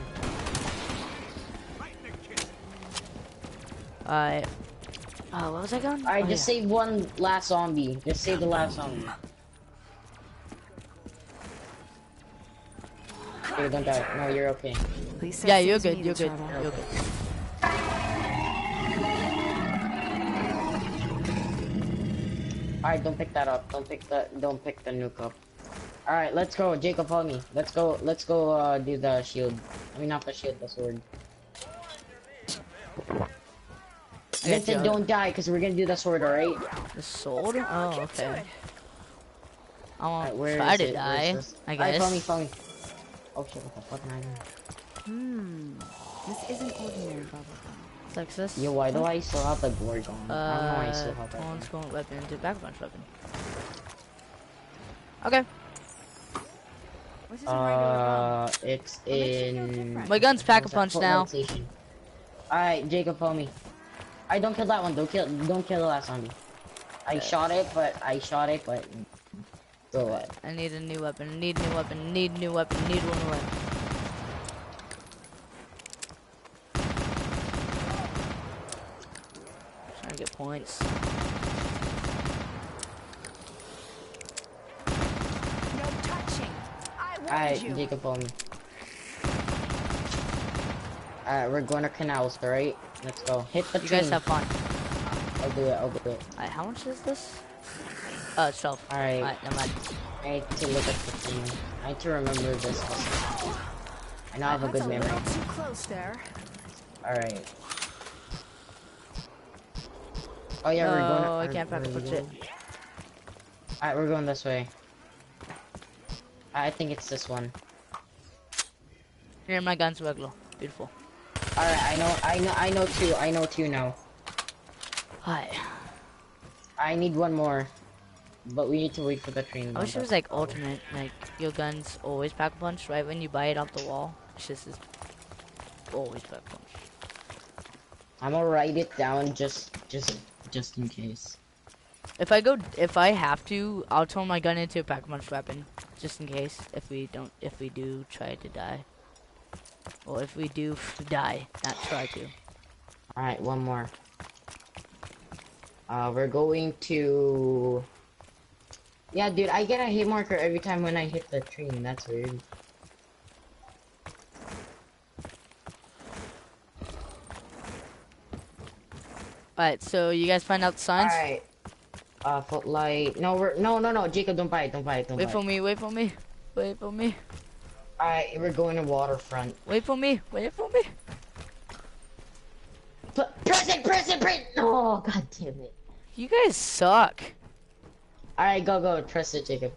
[SPEAKER 1] Alright. Oh, what was I going?
[SPEAKER 2] Alright,
[SPEAKER 1] oh,
[SPEAKER 2] just
[SPEAKER 1] yeah.
[SPEAKER 2] save one last zombie. Just save the last zombie. Okay, don't die. No, you're okay.
[SPEAKER 3] Lisa
[SPEAKER 1] Yeah, you're good. You're good.
[SPEAKER 3] trouble.
[SPEAKER 1] You're good.
[SPEAKER 2] Alright, don't pick that up. Don't pick the don't pick the nuke up. Alright, let's go. Jacob, follow me. Let's go let's go uh do the shield. I mean not the shield, the sword.
[SPEAKER 1] I got
[SPEAKER 2] Vincent,
[SPEAKER 1] you.
[SPEAKER 2] don't die because we're gonna do the sword, alright?
[SPEAKER 1] The sword? Oh, okay. I
[SPEAKER 2] Alright,
[SPEAKER 1] won't
[SPEAKER 2] where
[SPEAKER 1] try
[SPEAKER 2] is
[SPEAKER 1] to
[SPEAKER 2] it? Where's
[SPEAKER 1] die.
[SPEAKER 2] this?
[SPEAKER 1] I
[SPEAKER 2] Alright,
[SPEAKER 1] guess.
[SPEAKER 2] follow me, follow me. Oh shit, what the fuck am I doing?
[SPEAKER 3] Hmm. This isn't ordinary bubblegum.
[SPEAKER 1] Texas.
[SPEAKER 2] Yo, why do I still have the Gorgon? I don't know why I still
[SPEAKER 1] Uh,
[SPEAKER 2] have that.
[SPEAKER 1] Tone's going weapon to back punch weapon. Okay.
[SPEAKER 3] This isn't regular.
[SPEAKER 2] Uh, it's
[SPEAKER 3] What makes you feel
[SPEAKER 2] in.
[SPEAKER 1] My gun's
[SPEAKER 2] pack-a-punch
[SPEAKER 1] now.
[SPEAKER 2] Alright, Jacob, follow me. I don't kill that one. Don't kill. Don't kill the last zombie. I shot it, but I shot it, but go away.
[SPEAKER 1] I need a new weapon. Need new weapon. Need new weapon. Need one new weapon. Trying to get points.
[SPEAKER 3] No touching. I
[SPEAKER 2] Alright,
[SPEAKER 3] you.
[SPEAKER 2] Jacob, follow me. Alright, we're going to canals, alright? Let's go. Hit the
[SPEAKER 1] You
[SPEAKER 2] train.
[SPEAKER 1] guys have fun.
[SPEAKER 2] I'll do it. I'll do it.
[SPEAKER 1] Alright, how much is this? Oh, it's 12.
[SPEAKER 2] Alright.
[SPEAKER 1] Alright, never mind.
[SPEAKER 2] I need to look at the thing. I need to remember this. also. I now have a
[SPEAKER 3] That's
[SPEAKER 2] good
[SPEAKER 3] a
[SPEAKER 2] memory.
[SPEAKER 3] little too close there.
[SPEAKER 2] Alright. Oh yeah, we're going.
[SPEAKER 1] No, I can't pack a
[SPEAKER 2] where are
[SPEAKER 1] it.
[SPEAKER 2] Alright, we're going this way. I think it's this one.
[SPEAKER 1] Here, my gun's regular. Beautiful.
[SPEAKER 2] Alright, I know, I know, I know two. I know two now.
[SPEAKER 1] Hi.
[SPEAKER 2] I need one more, but we need to wait for the train.
[SPEAKER 1] I wish it was like alternate, like your guns always pack a punch, right? When you buy it off the wall, it's just it's always pack a punch.
[SPEAKER 2] I'm gonna write it down just, just, just in case.
[SPEAKER 1] If I go, if I have to, I'll turn my gun into a pack a punch weapon, just in case. If we don't, if we do try to die, or if we do die, not try to.
[SPEAKER 2] Alright, one more. Uh, we're going to Yeah, dude, I get a hit marker every time when I hit the train. That's weird.
[SPEAKER 1] Alright, so you guys find out the signs?
[SPEAKER 2] Alright. Uh, footlight. No, we're no, no, no. Jacob, don't buy it. Don't buy it. Don't
[SPEAKER 1] Wait
[SPEAKER 2] buy
[SPEAKER 1] for
[SPEAKER 2] it.
[SPEAKER 1] me, wait for me. Wait for me.
[SPEAKER 2] Alright, we're going to waterfront.
[SPEAKER 1] Wait for me. Wait for me.
[SPEAKER 2] P- press it, press it, press. it! Oh, god damn it.
[SPEAKER 1] You guys suck.
[SPEAKER 2] Alright, go, go. Press it, Jacob.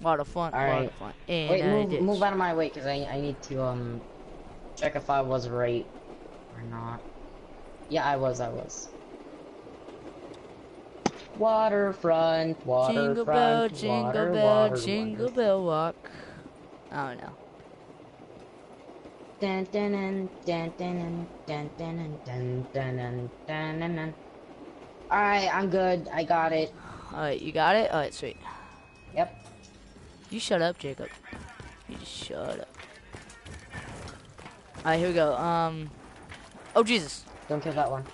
[SPEAKER 1] Waterfront,
[SPEAKER 2] Alright.
[SPEAKER 1] waterfront. And
[SPEAKER 2] Wait, move, move out of my way, cause I, I need to um check if I was right or not. Yeah, I was. I was. Waterfront, waterfront,
[SPEAKER 1] Jingle bell,
[SPEAKER 2] water,
[SPEAKER 1] jingle bell,
[SPEAKER 2] water,
[SPEAKER 1] jingle
[SPEAKER 2] water.
[SPEAKER 1] bell walk. I don't know.
[SPEAKER 2] Dun, dun, dun, dun, dun, dun, dun, dun, dun, dun, dun, dun, dun. All right, I'm good. I got it.
[SPEAKER 1] Alright, you got it? Alright, sweet.
[SPEAKER 2] Yep.
[SPEAKER 1] You shut up, Jacob. You just shut up. Alright, here we go. Um. Oh, Jesus.
[SPEAKER 2] Don't kill that one.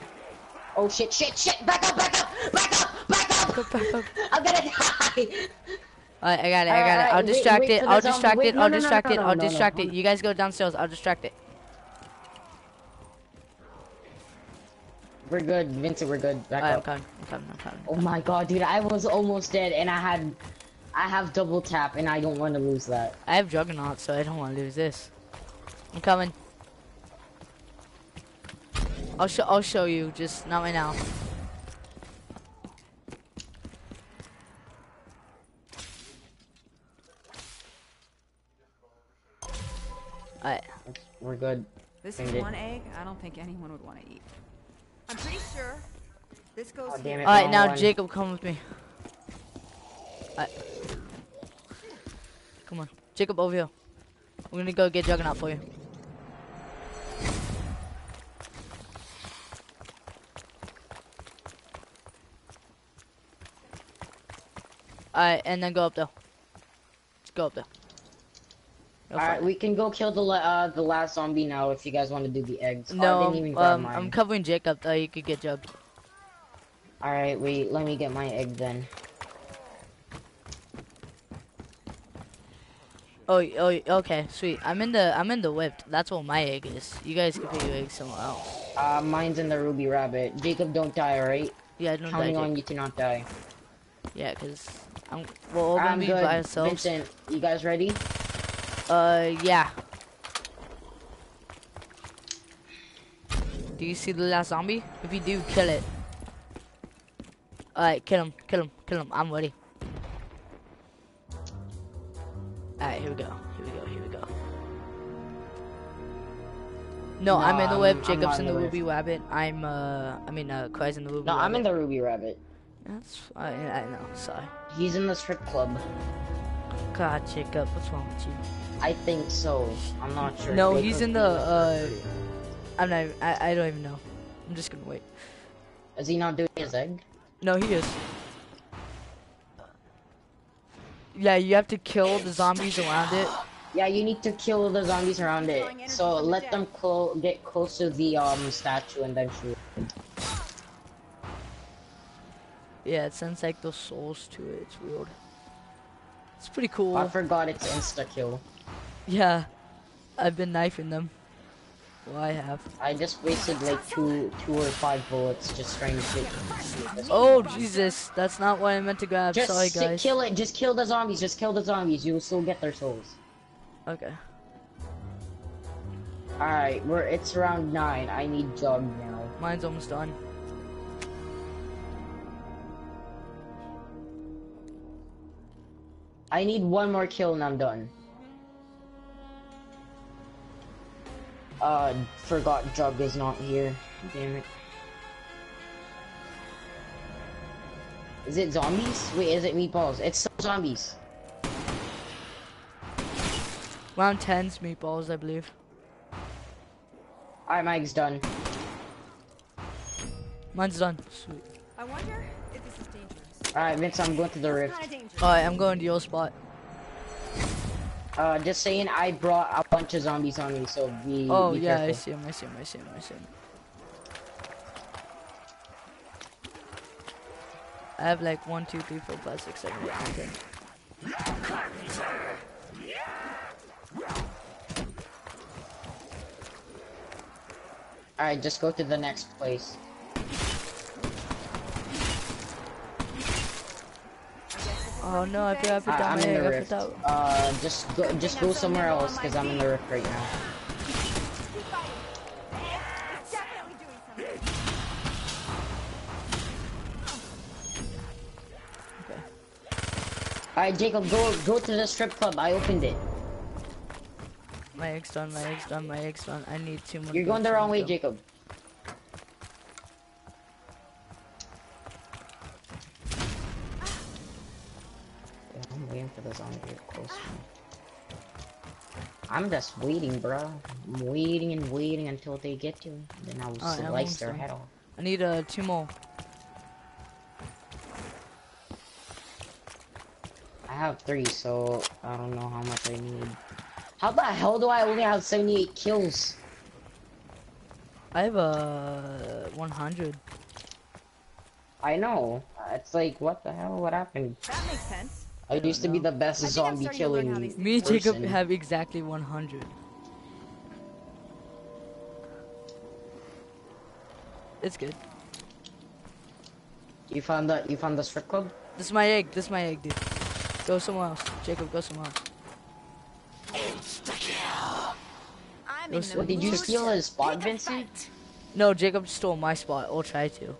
[SPEAKER 2] Oh shit! Shit! Shit! Back up! Back up! Back up! Back up!
[SPEAKER 1] Back up, back up.
[SPEAKER 2] I'm gonna die.
[SPEAKER 1] Alright, I got it, I
[SPEAKER 2] Alright,
[SPEAKER 1] got it. I'll
[SPEAKER 2] alright, wait-
[SPEAKER 1] distract
[SPEAKER 2] wait
[SPEAKER 1] it, I'll distract
[SPEAKER 2] Wait,
[SPEAKER 1] it,
[SPEAKER 2] no,
[SPEAKER 1] I'll
[SPEAKER 2] no, no,
[SPEAKER 1] distract
[SPEAKER 2] no,
[SPEAKER 1] it,
[SPEAKER 2] no,
[SPEAKER 1] I'll
[SPEAKER 2] no, no,
[SPEAKER 1] distract
[SPEAKER 2] hold
[SPEAKER 1] it.
[SPEAKER 2] on.
[SPEAKER 1] You guys go downstairs, I'll distract it.
[SPEAKER 2] We're good, Vincent. We're good. Back
[SPEAKER 1] Alright, I'm
[SPEAKER 2] up.
[SPEAKER 1] coming, I'm coming, I'm coming.
[SPEAKER 2] Oh my god, dude! I was almost dead, and I had, I have double tap, and I don't want to lose that.
[SPEAKER 1] I have Juggernaut, so I don't want to lose this. I'm coming. I'll show, I'll show you, just not right now.
[SPEAKER 2] We're good.
[SPEAKER 3] This
[SPEAKER 2] Dang
[SPEAKER 3] is
[SPEAKER 2] it.
[SPEAKER 3] one egg I don't think anyone would want to eat. I'm pretty sure this goes
[SPEAKER 2] Oh, damn
[SPEAKER 3] here.
[SPEAKER 2] it.
[SPEAKER 1] alright, now
[SPEAKER 2] one.
[SPEAKER 1] Jacob, come with me. Alright. Come on, Jacob, over here. We're gonna go get Juggernaut for you. Alright, and then go up there. Let's go up there.
[SPEAKER 2] All
[SPEAKER 1] it.
[SPEAKER 2] we can go kill the uh, the last zombie now if you guys want to do the eggs. oh, I
[SPEAKER 1] No,
[SPEAKER 2] didn't even grab
[SPEAKER 1] um. I'm covering Jacob. Uh, you could get jugged.
[SPEAKER 2] All right, wait. Let me get my egg then.
[SPEAKER 1] Oh, oh, okay, sweet. I'm in the, I'm in the whip. That's what my egg is. You guys can put your egg somewhere else.
[SPEAKER 2] Uh, mine's in the ruby rabbit. Jacob, don't die, all right?
[SPEAKER 1] Yeah, don't die.
[SPEAKER 2] Counting on you to not die.
[SPEAKER 1] Yeah, cause I'm, we're all gonna
[SPEAKER 2] I'm
[SPEAKER 1] be
[SPEAKER 2] good.
[SPEAKER 1] by ourselves.
[SPEAKER 2] Vincent, you guys ready?
[SPEAKER 1] Uh, yeah. Do you see the last zombie? If you do, kill it. Alright, kill him, kill him, kill him. I'm ready. Alright, here we go. Here we go, here we go. No,
[SPEAKER 2] No,
[SPEAKER 1] I'm in the.
[SPEAKER 2] I'm
[SPEAKER 1] Jacob's in the Ruby Rabbit. I'm, uh, I mean, uh, Cry's in the Ruby
[SPEAKER 2] No,
[SPEAKER 1] Rabbit.
[SPEAKER 2] I'm in the ruby rabbit.
[SPEAKER 1] That's, I, I know, sorry.
[SPEAKER 2] He's in the strip club.
[SPEAKER 1] God, Jacob, what's wrong with you?
[SPEAKER 2] I think so. I'm not sure.
[SPEAKER 1] No, he's in the, uh, I'm not, I, I don't even know. I'm just gonna wait.
[SPEAKER 2] Is he not doing his egg?
[SPEAKER 1] No, he is. Yeah, you have to kill the zombies around it.
[SPEAKER 2] Yeah, you need to kill the zombies around it. So let them clo- get close to the um statue and then shoot.
[SPEAKER 1] Yeah, it sends like those souls to it. It's weird. It's pretty cool.
[SPEAKER 2] I forgot it's insta kill.
[SPEAKER 1] Yeah, I've been knifing them. Well, I have.
[SPEAKER 2] I just wasted like two, two or five bullets just trying to get.
[SPEAKER 1] Oh Jesus, that's not what I meant to grab.
[SPEAKER 2] Just
[SPEAKER 1] Sorry, guys.
[SPEAKER 2] kill it. Just kill the zombies. Just kill the zombies. You will still get their souls.
[SPEAKER 1] Okay.
[SPEAKER 2] All right, we're it's round nine. I need jug now.
[SPEAKER 1] Mine's almost done.
[SPEAKER 2] I need one more kill and I'm done. Uh, forgot Jug is not here. Damn it. Is it zombies? Wait, is it meatballs? It's still zombies.
[SPEAKER 1] Round 10's meatballs, I believe.
[SPEAKER 2] Alright, Mike's done.
[SPEAKER 1] Mine's done. Sweet.
[SPEAKER 3] I wonder if this is dangerous.
[SPEAKER 2] Alright, Vince, I'm going to the rift.
[SPEAKER 3] Kind of dangerous.
[SPEAKER 1] Alright, I'm going to your spot.
[SPEAKER 2] Uh, just saying, I brought a bunch of zombies on me, so be.
[SPEAKER 1] Oh
[SPEAKER 2] be
[SPEAKER 1] yeah, I see him. I see him. I see him. I see him. I have like one, two, three, four, five, six, seven, eight, nine, ten.
[SPEAKER 2] Alright, just go to the next place.
[SPEAKER 1] Oh no, I forgot to put
[SPEAKER 2] I,
[SPEAKER 1] down
[SPEAKER 2] I'm
[SPEAKER 1] my
[SPEAKER 2] in the
[SPEAKER 1] I
[SPEAKER 2] rift. Uh, just go, just go somewhere else because I'm in the rift right now.
[SPEAKER 3] Definitely doing something.
[SPEAKER 1] Okay.
[SPEAKER 2] Alright, Jacob, go go to the strip club. I opened it.
[SPEAKER 1] My egg's done. My egg's done. My egg's done. I need two more.
[SPEAKER 2] You're going the wrong way. Jacob. Waiting for the zombie to get close to me. I'm just waiting, bro. I'm waiting and waiting until they get to me. Then I will
[SPEAKER 1] Alright, I'm
[SPEAKER 2] slice their
[SPEAKER 1] done.
[SPEAKER 2] head off.
[SPEAKER 1] I need uh two more.
[SPEAKER 2] I have three, so I don't know how much I need. How the hell do I only have 78 kills?
[SPEAKER 1] I have uh 100.
[SPEAKER 2] I know. It's like, what the hell? What happened?
[SPEAKER 3] That makes sense.
[SPEAKER 2] I used to be the best
[SPEAKER 3] I think I'm
[SPEAKER 2] zombie
[SPEAKER 3] starting to learn
[SPEAKER 2] killing
[SPEAKER 3] how these
[SPEAKER 1] Me and Jacob have exactly 100. It's good.
[SPEAKER 2] You found the you found the strip club?
[SPEAKER 1] This is my egg. This is my egg, dude. Go somewhere else. Jacob, go somewhere else.
[SPEAKER 3] I'm
[SPEAKER 1] Yo,
[SPEAKER 3] in
[SPEAKER 1] so
[SPEAKER 3] the
[SPEAKER 2] What, did you steal his spot, Vincent?
[SPEAKER 1] No, Jacob stole my spot. Or try to.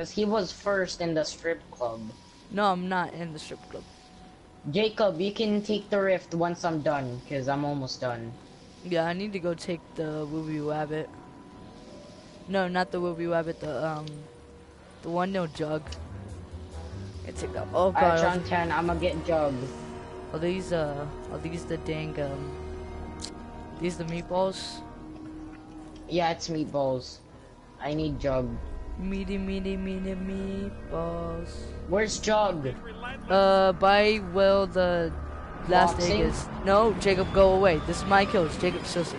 [SPEAKER 2] Because he was first in the strip club.
[SPEAKER 1] No, I'm not in the strip club.
[SPEAKER 2] Jacob, you can take the rift once I'm done, because I'm almost done.
[SPEAKER 1] Yeah, I need to go take the Wooby Wabbit. No, not the Wooby Wabbit. The um, the one no jug. I take that. Oh
[SPEAKER 2] Alright,
[SPEAKER 1] god,
[SPEAKER 2] John 10, I'm gonna get Jug.
[SPEAKER 1] are these uh, are these the dang um, these the meatballs?
[SPEAKER 2] Yeah, it's meatballs. I need Jug.
[SPEAKER 1] Meaty, meaty, meaty meatballs.
[SPEAKER 2] Where's Jug?
[SPEAKER 1] Uh, by well the last
[SPEAKER 2] Boxing?
[SPEAKER 1] egg is. No, Jacob, go away. This is my kills. Jacob, sissy.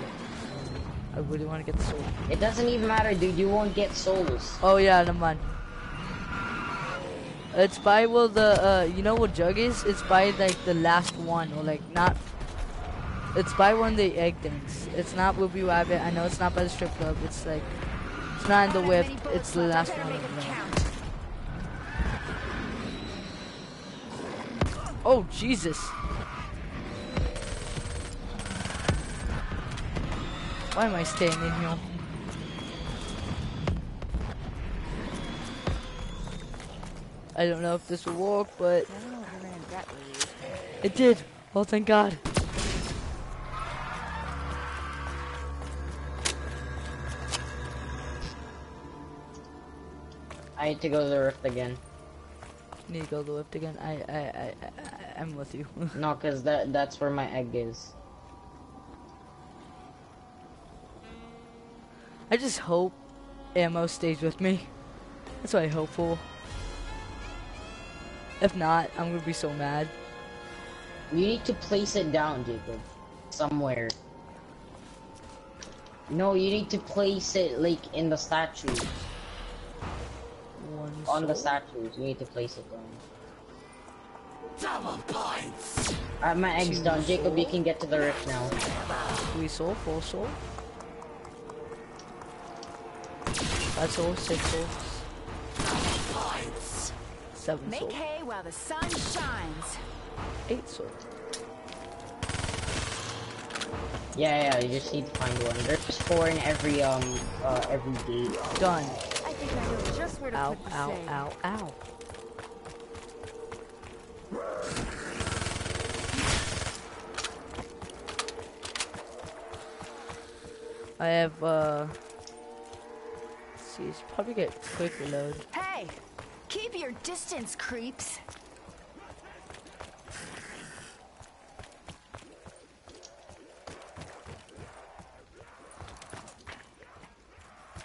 [SPEAKER 1] I really want to get the soul.
[SPEAKER 2] It doesn't even matter, dude. You won't get souls.
[SPEAKER 1] Oh yeah, never mind. It's by well the uh you know what jug is? It's by like the last one or like not. It's by one of the egg things. It's not Whoopi Rabbit. I know it's not by the strip club. It's like it's not in the whip. It's the last one. Oh Jesus! Why am I staying in here? I don't know if this will work, but it did. Oh, thank God.
[SPEAKER 2] I need to go to the rift again.
[SPEAKER 1] Need to go to the rift again. I, I, I, I I'm with you.
[SPEAKER 2] No, cause that that's where my egg is.
[SPEAKER 1] I just hope ammo stays with me. That's what I hope for. If not, I'm gonna be so mad.
[SPEAKER 2] You need to place it down, Jacob. Somewhere. No, you need to place it like in the statues.
[SPEAKER 1] One
[SPEAKER 2] On the
[SPEAKER 1] soul.
[SPEAKER 2] statues, you need to place it down.
[SPEAKER 4] Double points.
[SPEAKER 2] Alright, my egg's done. Jacob, you can get to the rift now.
[SPEAKER 1] Three soul, four soul. Five souls, six souls,
[SPEAKER 4] Points.
[SPEAKER 1] seven
[SPEAKER 3] Make
[SPEAKER 1] souls,
[SPEAKER 3] hay while the sun shines.
[SPEAKER 1] eight souls.
[SPEAKER 2] Yeah, yeah, you just need to find one. There's four in every um uh every gate.
[SPEAKER 1] Done.
[SPEAKER 3] I think I know just where to
[SPEAKER 1] Ow,
[SPEAKER 3] put the
[SPEAKER 1] ow,
[SPEAKER 3] save.
[SPEAKER 1] ow, ow. I have, uh... see, it's probably get quick reload.
[SPEAKER 3] Hey, keep your distance, creeps.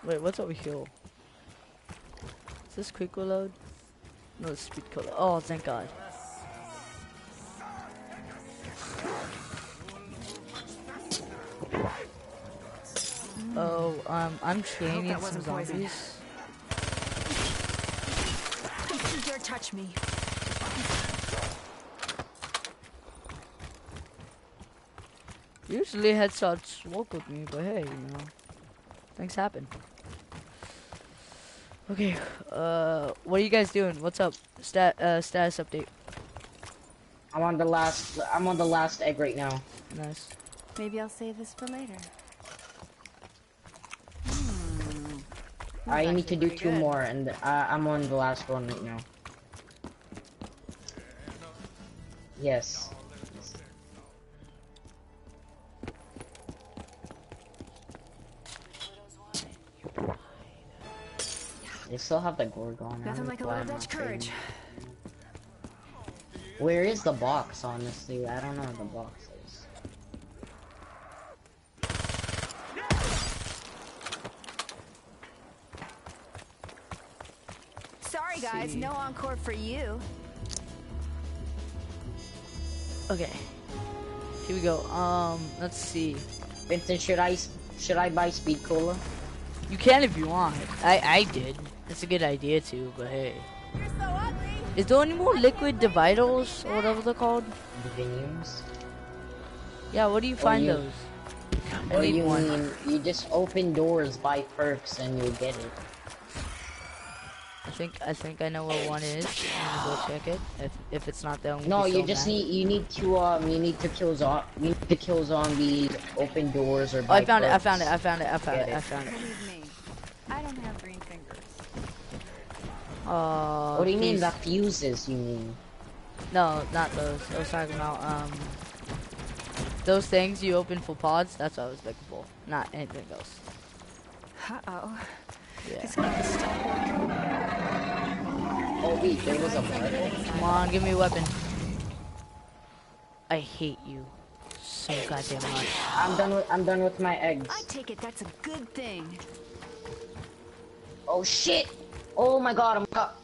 [SPEAKER 1] Wait, what's over here? this quick reload? No, speed color. Oh, thank God. Oh, um, I'm training some
[SPEAKER 3] zombies. Don't
[SPEAKER 1] dare
[SPEAKER 3] touch me.
[SPEAKER 1] Usually headshots work with me, but hey, you know, things happen. Okay, uh, what are you guys doing? What's up? Stat, uh, status update.
[SPEAKER 2] I'm on the last. I'm on the last egg right now.
[SPEAKER 1] Nice.
[SPEAKER 3] Maybe I'll save this for later.
[SPEAKER 2] I need to do two
[SPEAKER 3] good.
[SPEAKER 2] more, and uh, I'm on the last one right now. Yes. They still have the Gorgon.
[SPEAKER 3] Nothing like a
[SPEAKER 2] know why
[SPEAKER 3] little Dutch courage.
[SPEAKER 2] Where is the box, honestly? I don't know where the box is.
[SPEAKER 3] Sorry, guys, no encore for you.
[SPEAKER 1] Okay. Here we go. Um, let's see.
[SPEAKER 2] Vincent, should I should I buy Speed Cola?
[SPEAKER 1] You can if you want. I I did. It's a good idea too, but hey.
[SPEAKER 3] You're so ugly.
[SPEAKER 1] Is there any more liquid divinium or whatever they're called?
[SPEAKER 2] The venues?
[SPEAKER 1] Yeah, where do you find
[SPEAKER 2] you-
[SPEAKER 1] those? I
[SPEAKER 2] Or
[SPEAKER 1] need
[SPEAKER 2] you
[SPEAKER 1] one.
[SPEAKER 2] mean you just open doors, buy perks, and you'll get it?
[SPEAKER 1] I think I think I know where one is. I'm gonna go check it. If if it's not there, I'm gonna
[SPEAKER 2] No,
[SPEAKER 1] be
[SPEAKER 2] you just
[SPEAKER 1] mad.
[SPEAKER 2] need you need to um you need to kill zo you need to kill zombies, open doors, or
[SPEAKER 1] Oh, I found it! I found it! I found it! I found
[SPEAKER 2] Get
[SPEAKER 1] it! I found it!
[SPEAKER 3] Believe me, I don't have green fingers.
[SPEAKER 1] Uh,
[SPEAKER 2] What do you mean the fuses? You mean?
[SPEAKER 1] No, not those. I was talking about um those things you open for pods. That's what I was looking for. Not anything else.
[SPEAKER 3] Uh-oh.
[SPEAKER 1] Yeah.
[SPEAKER 3] This game is still working.
[SPEAKER 2] Oh wait, there was a marble.
[SPEAKER 1] Come on, give me a weapon. I hate you so goddamn much.
[SPEAKER 2] I'm done with I'm done with my eggs.
[SPEAKER 3] I take it that's a good thing.
[SPEAKER 2] Oh shit! Oh my god, I'm up.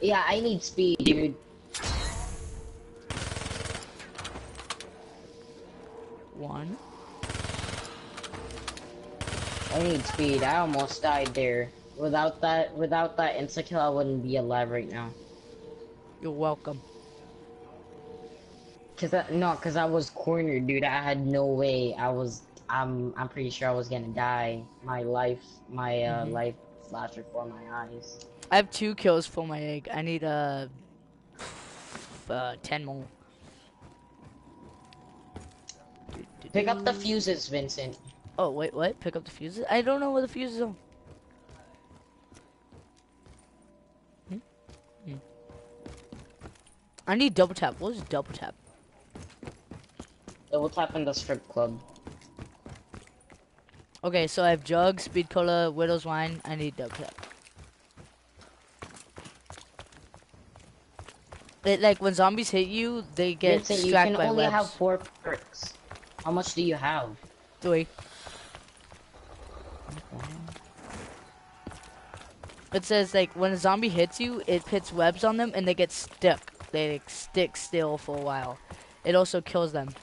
[SPEAKER 2] Yeah, I need speed, dude.
[SPEAKER 1] One.
[SPEAKER 2] I need speed. I almost died there. Without that, without that insta kill, I wouldn't be alive right now.
[SPEAKER 1] You're welcome.
[SPEAKER 2] Cause I, no, cause I was cornered, dude. I had no way. I was. I'm. I'm pretty sure I was gonna die. My life. My uh,
[SPEAKER 1] Mhm.
[SPEAKER 2] life flashed before my eyes.
[SPEAKER 1] I have two kills for my egg. I need uh, uh ten more.
[SPEAKER 2] Pick up the fuses, Vincent.
[SPEAKER 1] Oh wait, what? Pick up the fuses? I don't know where the fuses are. Hmm? Hmm. I need double tap. What is double tap?
[SPEAKER 2] Double tap in the strip club.
[SPEAKER 1] Okay, so I have jug, speed cola, widow's wine. I need double tap. It like when zombies hit you, they get
[SPEAKER 2] Vincent, you can only
[SPEAKER 1] webs.
[SPEAKER 2] have four perks. How much do you have?
[SPEAKER 1] Three. It says like when a zombie hits you, it puts webs on them and they get stuck. They like, stick still for a while. It also kills them,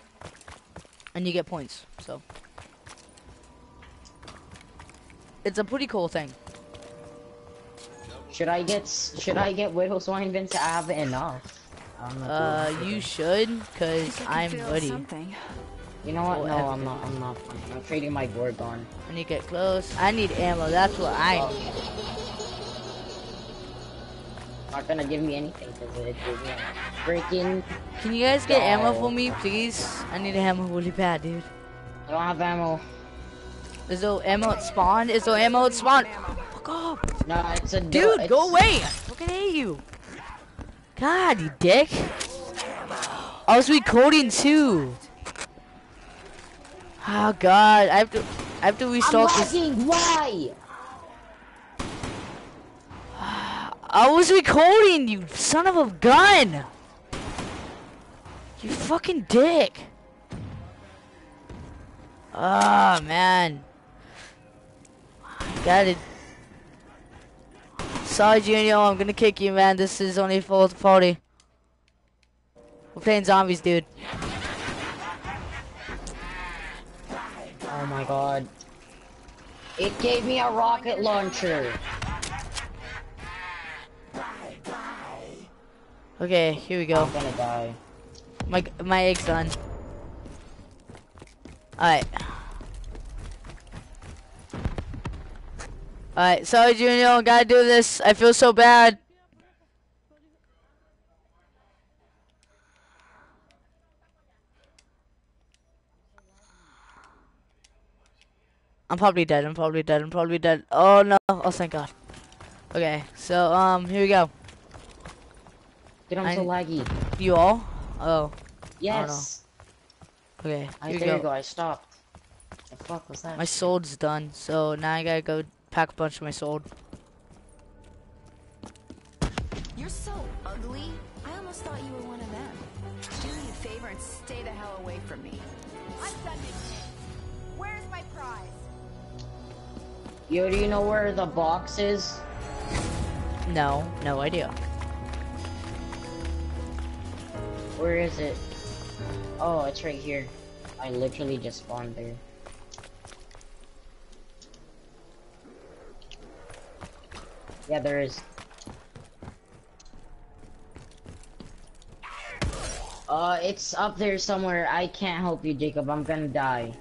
[SPEAKER 1] and you get points. So it's a pretty cool thing.
[SPEAKER 2] Should I get Should I get Widow's Wine, Vincent? I have enough. I'm not
[SPEAKER 1] Uh, you should, cause
[SPEAKER 3] I
[SPEAKER 1] I'm
[SPEAKER 3] feel
[SPEAKER 1] ready.
[SPEAKER 3] Something.
[SPEAKER 2] You know what?
[SPEAKER 1] Oh,
[SPEAKER 2] No, I'm not. I'm not. I'm trading my Gorgon.
[SPEAKER 1] I need to get close. I need ammo. That's what I need.
[SPEAKER 2] Not gonna give me anything because it gave me freaking.
[SPEAKER 1] Can you guys get ammo for me, please? I need a ammo really bad, dude.
[SPEAKER 2] I don't have ammo.
[SPEAKER 1] Is there ammo at spawn? Is there ammo at spawn? Fuck off.
[SPEAKER 2] No, it's a
[SPEAKER 1] Dude,
[SPEAKER 2] it's,
[SPEAKER 1] go away! I fucking hate you. God, you dick. I was recording too. Oh god, I have to I have to
[SPEAKER 2] I'm
[SPEAKER 1] restart this.
[SPEAKER 2] lagging. Why?
[SPEAKER 1] I was recording, you son of a gun! You fucking dick. Ah man. Got it. Sorry, Junior, I'm gonna kick you, man. This is only for the party. We're playing zombies, dude.
[SPEAKER 2] Oh my god. It gave me a rocket launcher.
[SPEAKER 1] Okay, here we go.
[SPEAKER 2] I'm gonna die.
[SPEAKER 1] My, my egg's done. Alright. Alright, sorry Junior, gotta do this. I feel so bad. I'm probably dead, I'm probably dead, I'm probably dead. Oh no, oh thank god. Okay, so um here we go.
[SPEAKER 2] Dude, I'm so laggy.
[SPEAKER 1] You all? Oh,
[SPEAKER 2] Yes.
[SPEAKER 1] okay.
[SPEAKER 2] I, there
[SPEAKER 1] go.
[SPEAKER 2] you go. I stopped. The fuck was that?
[SPEAKER 1] My sword's done, so now I gotta go pack a bunch of my sword.
[SPEAKER 3] You're so ugly. I almost thought you were one of them. Do me a favor and stay the hell away from me. I'm done with you. Where's my prize?
[SPEAKER 2] Yo, do you know where the box is?
[SPEAKER 1] No, no idea.
[SPEAKER 2] Where is it? Oh, it's right here. I literally just spawned there. Yeah, there is. Uh, it's up there somewhere. I can't help you, Jacob. I'm gonna die.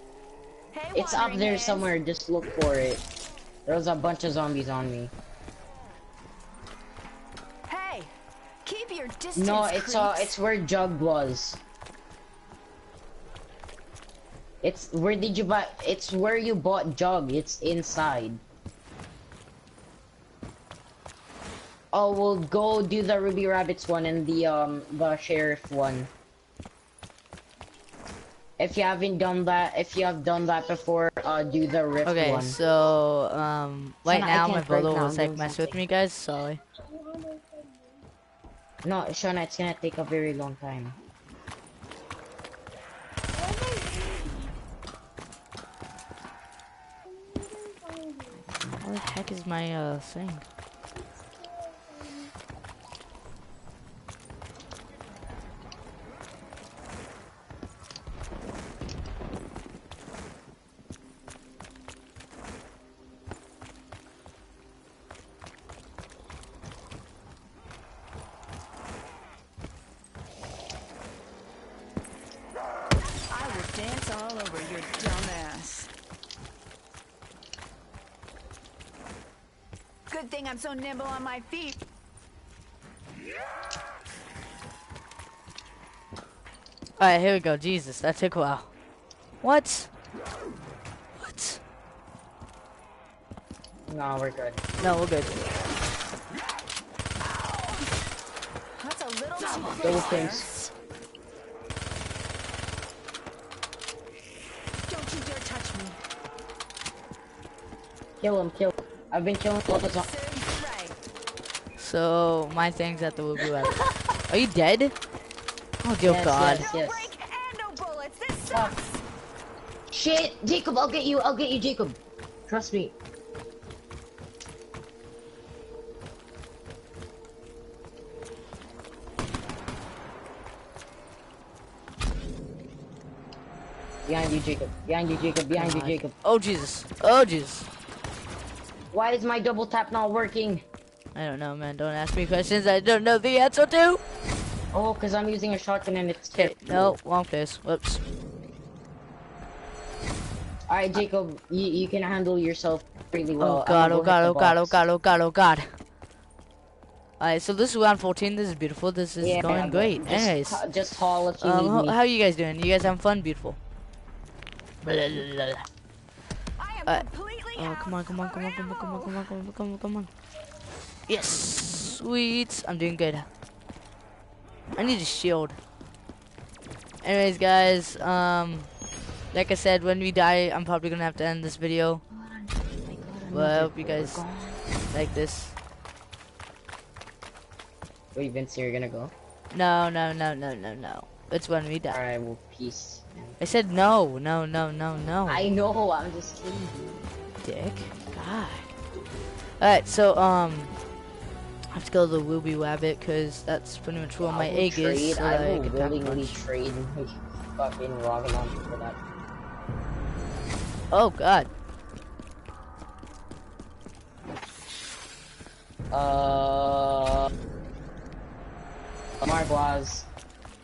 [SPEAKER 3] Hey,
[SPEAKER 2] It's up there somewhere. Just look for it. There's a bunch of zombies on me.
[SPEAKER 3] Hey, keep your distance.
[SPEAKER 2] No, it's uh, it's where Jug was. It's where did you buy? It's where you bought Jug. It's inside. Oh, we'll go do the Ruby Rabbits one and the um the Sheriff one. If you haven't done that, if you have done that before, uh, do the Rift
[SPEAKER 1] Okay,
[SPEAKER 2] one.
[SPEAKER 1] so um, right now my brother was like mess with me, guys. Sorry.
[SPEAKER 2] No, Shauna, it's gonna take a very long time.
[SPEAKER 1] What the heck is my uh thing?
[SPEAKER 3] I will dance all over your dumb ass. Good thing I'm so nimble on my feet.
[SPEAKER 1] Alright, here we go. Jesus, that took a while. What? What?
[SPEAKER 2] No, we're good.
[SPEAKER 1] No, we're good.
[SPEAKER 3] That's a little too
[SPEAKER 2] Double
[SPEAKER 3] close
[SPEAKER 2] things.
[SPEAKER 3] Don't you dare touch me.
[SPEAKER 2] Kill him, kill him. I've been killing all the zombies.
[SPEAKER 3] Serves you right.
[SPEAKER 1] So my thing's at the Woogie Rabbit. Are you dead? Oh dear
[SPEAKER 2] Yes,
[SPEAKER 1] God.
[SPEAKER 2] yes.
[SPEAKER 3] No break and no bullets.
[SPEAKER 2] Shit, Jacob, I'll get you. I'll get you, Jacob. Trust me. Behind you, Jacob. Behind you, Jacob. Behind you,
[SPEAKER 1] oh
[SPEAKER 2] Jacob.
[SPEAKER 1] Oh Jesus. Oh Jesus.
[SPEAKER 2] Why is my double tap not working?
[SPEAKER 1] I don't know, man. Don't ask me questions I don't know the answer to.
[SPEAKER 2] Oh, because I'm using a shotgun and it's
[SPEAKER 1] Okay, no, wrong place. Whoops.
[SPEAKER 2] Alright, Jacob, you, you can handle yourself really well.
[SPEAKER 1] Oh god, oh god, oh god, oh god, oh god, oh god. Alright, so this is round 14. This is beautiful. This is
[SPEAKER 2] Yeah,
[SPEAKER 1] going great.
[SPEAKER 2] Just,
[SPEAKER 1] Anyways,
[SPEAKER 2] just haul if you
[SPEAKER 1] um,
[SPEAKER 2] need
[SPEAKER 1] how,
[SPEAKER 2] me.
[SPEAKER 1] how are you guys doing? You guys having fun? Beautiful. Blah, blah, blah, blah.
[SPEAKER 3] I am
[SPEAKER 1] Uh,
[SPEAKER 3] completely
[SPEAKER 1] Oh, come on, come on, come on, come on, come on, come on, come on, come on, come on. Yes, sweet. I'm doing good. I need a shield. Anyways, guys, um, like I said, when we die, I'm probably gonna have to end this video. Well, I hope you guys like this.
[SPEAKER 2] Wait, Vince, you're gonna go?
[SPEAKER 1] No, no, no, no, no, no. It's when we die.
[SPEAKER 2] Alright, well, peace.
[SPEAKER 1] I said no, no, no, no, no.
[SPEAKER 2] I know, I'm just kidding you.
[SPEAKER 1] dick. God. Alright, so, um, I have to go to the Ruby Rabbit because that's pretty much where my egg
[SPEAKER 2] trade,
[SPEAKER 1] is. So
[SPEAKER 2] I will
[SPEAKER 1] can pack a
[SPEAKER 2] willingly trade fucking for that.
[SPEAKER 1] Oh, God.
[SPEAKER 2] Uh, Margwas.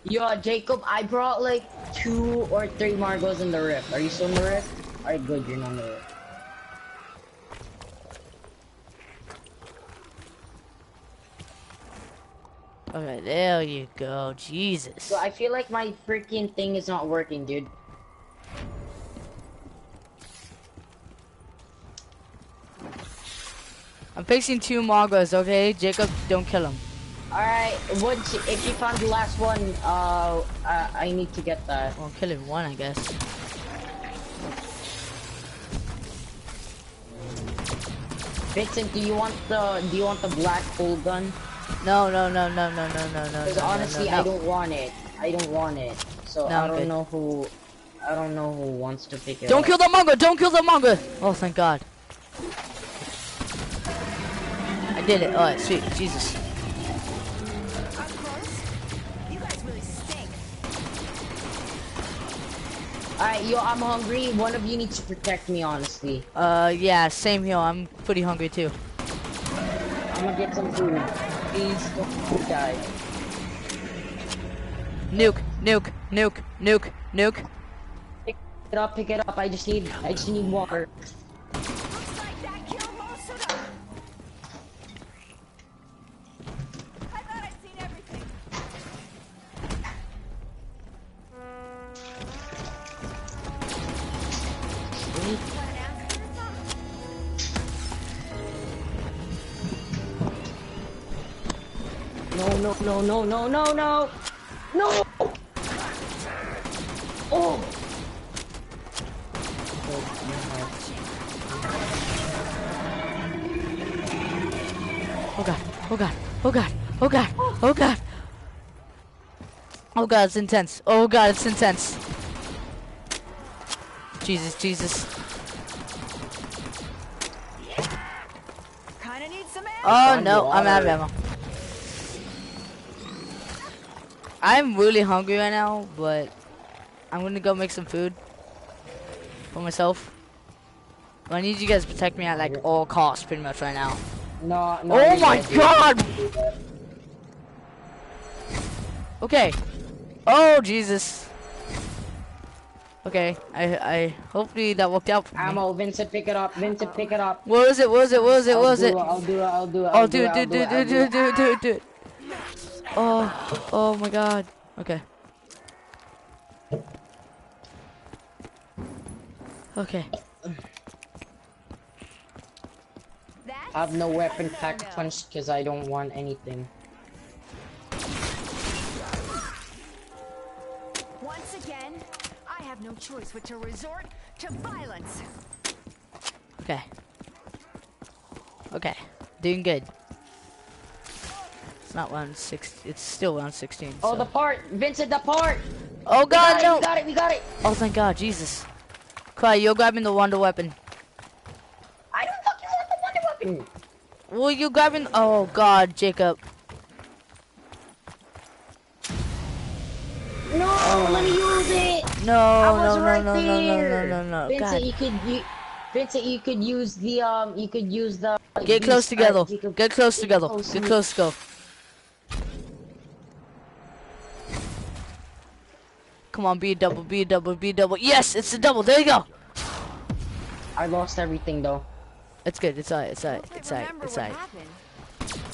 [SPEAKER 2] Yo, Jacob, I brought like two or three Margwas in the rift. Are you still in the rift? Alright, good, you're not in the rift.
[SPEAKER 1] Okay, there you go. Jesus.
[SPEAKER 2] So I feel like my freaking thing is not working, dude.
[SPEAKER 1] I'm fixing two Margwas, okay? Jacob, don't kill him.
[SPEAKER 2] Alright, once if you found the last one, uh, I, I need to get that.
[SPEAKER 1] Well, kill him one, I guess.
[SPEAKER 2] Vincent, do you want the do you want the black hole gun?
[SPEAKER 1] No, no, no, no, no, no, no, no.
[SPEAKER 2] Because
[SPEAKER 1] no,
[SPEAKER 2] honestly,
[SPEAKER 1] no, no,
[SPEAKER 2] I don't want it. I don't want it. So
[SPEAKER 1] No,
[SPEAKER 2] I don't
[SPEAKER 1] good.
[SPEAKER 2] know who. I don't know who wants to pick it
[SPEAKER 1] Don't
[SPEAKER 2] up.
[SPEAKER 1] kill the manga! Don't kill the manga! Oh, thank God. I did it. Sweet. Jesus.
[SPEAKER 3] Close? You guys really stink.
[SPEAKER 2] Alright, yo, I'm hungry. One of you needs to protect me, honestly.
[SPEAKER 1] Uh, yeah, same here. I'm pretty hungry too.
[SPEAKER 2] I'm gonna get some food. Please don't die.
[SPEAKER 1] Nuke, nuke, nuke, nuke, nuke.
[SPEAKER 2] Pick it up, pick it up. I just need, I just need water. No, no, no, no, no, no. Oh.
[SPEAKER 1] Oh God, oh God, oh God, oh God, oh God. Oh God, it's intense. Oh God, it's intense. Jesus, Jesus.
[SPEAKER 3] Kinda need some ammo.
[SPEAKER 1] Oh no, I'm out of ammo. I'm really hungry right now, but I'm gonna go make some food for myself. I need you guys to protect me at like all costs, pretty much right now.
[SPEAKER 2] No, no.
[SPEAKER 1] Oh my God! Okay. Oh Jesus. Okay, I I hopefully that worked out for me.
[SPEAKER 2] Ammo, Vincent, pick it up. Vincent, pick it up.
[SPEAKER 1] What was it? What was it? What was it? What
[SPEAKER 2] I'll do
[SPEAKER 1] it?
[SPEAKER 2] I'll do it. I'll do it.
[SPEAKER 1] Oh,
[SPEAKER 2] I'll do it,
[SPEAKER 1] dude, dude,
[SPEAKER 2] I'll
[SPEAKER 1] dude,
[SPEAKER 2] do it,
[SPEAKER 1] dude, dude, dude, dude. Oh, oh my God. Okay. Okay.
[SPEAKER 2] I have no weapon pack punch because I don't want anything.
[SPEAKER 3] Once again, I have no choice but to resort to violence.
[SPEAKER 1] Okay. Okay. Doing good. It's not round six. It's still round sixteen.
[SPEAKER 2] Oh,
[SPEAKER 1] so-
[SPEAKER 2] the part, Vincent, the part.
[SPEAKER 1] Oh
[SPEAKER 2] We
[SPEAKER 1] God,
[SPEAKER 2] it,
[SPEAKER 1] no!
[SPEAKER 2] We got it. We got it.
[SPEAKER 1] Oh, thank God, Jesus. Cry, you're grabbing the wonder weapon.
[SPEAKER 2] I don't fucking want the wonder weapon.
[SPEAKER 1] Well, you grabbing? Oh God, Jacob.
[SPEAKER 2] No, let me use it.
[SPEAKER 1] No, no, no,
[SPEAKER 2] right
[SPEAKER 1] no, no, no,
[SPEAKER 2] there.
[SPEAKER 1] no, no, no.
[SPEAKER 2] Vincent,
[SPEAKER 1] God.
[SPEAKER 2] you could, you, Vincent, you could use the um, you could use the.
[SPEAKER 1] Get close
[SPEAKER 2] uh,
[SPEAKER 1] together.
[SPEAKER 2] you could-
[SPEAKER 1] Get close
[SPEAKER 2] get
[SPEAKER 1] together.
[SPEAKER 2] close
[SPEAKER 1] Get close to go. Come on, be a double, be a double, be a double. Yes, it's a double. There you go.
[SPEAKER 2] I lost everything though.
[SPEAKER 1] It's good. It's alright. It's alright. It's alright. It's
[SPEAKER 3] what
[SPEAKER 1] alright.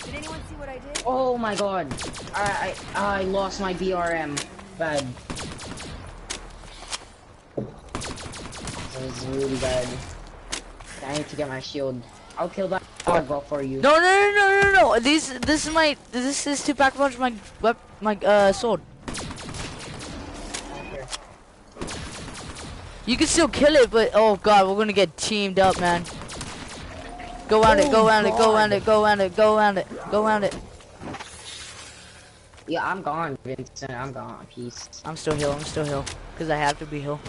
[SPEAKER 3] Did anyone see what I did?
[SPEAKER 2] Oh my god. I I, I lost my BRM. Bad. This is really bad. I need to get my shield. I'll kill that Margwa for you.
[SPEAKER 1] No, no, no, no, no, no. These, this is my, this is to pack punch my, wep, my uh sword. You can still kill it, but oh god, we're gonna get teamed up, man. Go around it, go
[SPEAKER 2] Oh,
[SPEAKER 1] around it, go around it, go around it, go around it, go around it.
[SPEAKER 2] Yeah, I'm gone, Vincent. I'm gone. Peace.
[SPEAKER 1] I'm still heal, I'm still heal. Because I have to be heal.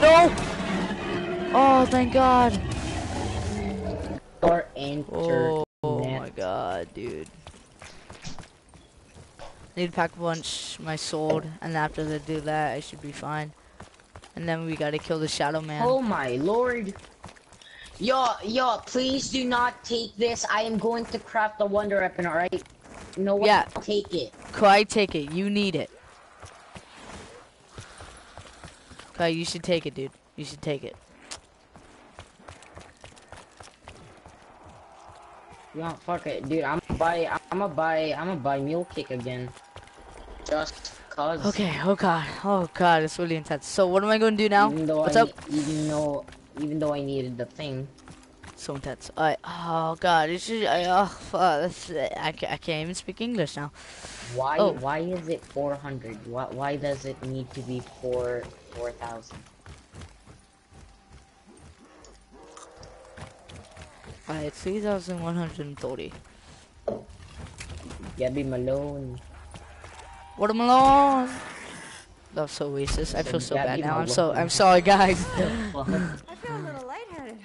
[SPEAKER 1] No! Oh, thank god.
[SPEAKER 2] Or enter.
[SPEAKER 1] Oh, my god, dude. Need to pack punch my sword, and after they do that, I should be fine. And then we gotta kill the Shadow Man.
[SPEAKER 2] Oh my lord. Yo, yo, please do not take this. I am going to craft the wonder weapon, alright? No one
[SPEAKER 1] Yeah.
[SPEAKER 2] take it.
[SPEAKER 1] Kai, take it. You need it. Kai, you should take it, dude. You should take it.
[SPEAKER 2] Yeah, fuck it, dude. I'm gonna buy. I'm gonna buy. I'm gonna buy mule kick again. Just cause.
[SPEAKER 1] Okay. Oh god. Oh god. It's really intense. So what am I going to do now? What's
[SPEAKER 2] I,
[SPEAKER 1] up?
[SPEAKER 2] Even though, even though I needed the thing.
[SPEAKER 1] So intense. Alright. Oh god. It's just. I, oh, fuck, I, I can't even speak English now.
[SPEAKER 2] Why?
[SPEAKER 1] Oh.
[SPEAKER 2] Why is it 400? Why? Why does it need to be four 4,000?
[SPEAKER 1] Alright. Three thousand one hundred and thirty.
[SPEAKER 2] Gabby Malone.
[SPEAKER 1] Watermelon. That's so racist. I feel so bad
[SPEAKER 2] Gabby
[SPEAKER 1] now. I'm so. I'm sorry, guys.
[SPEAKER 3] I feel a little lightheaded.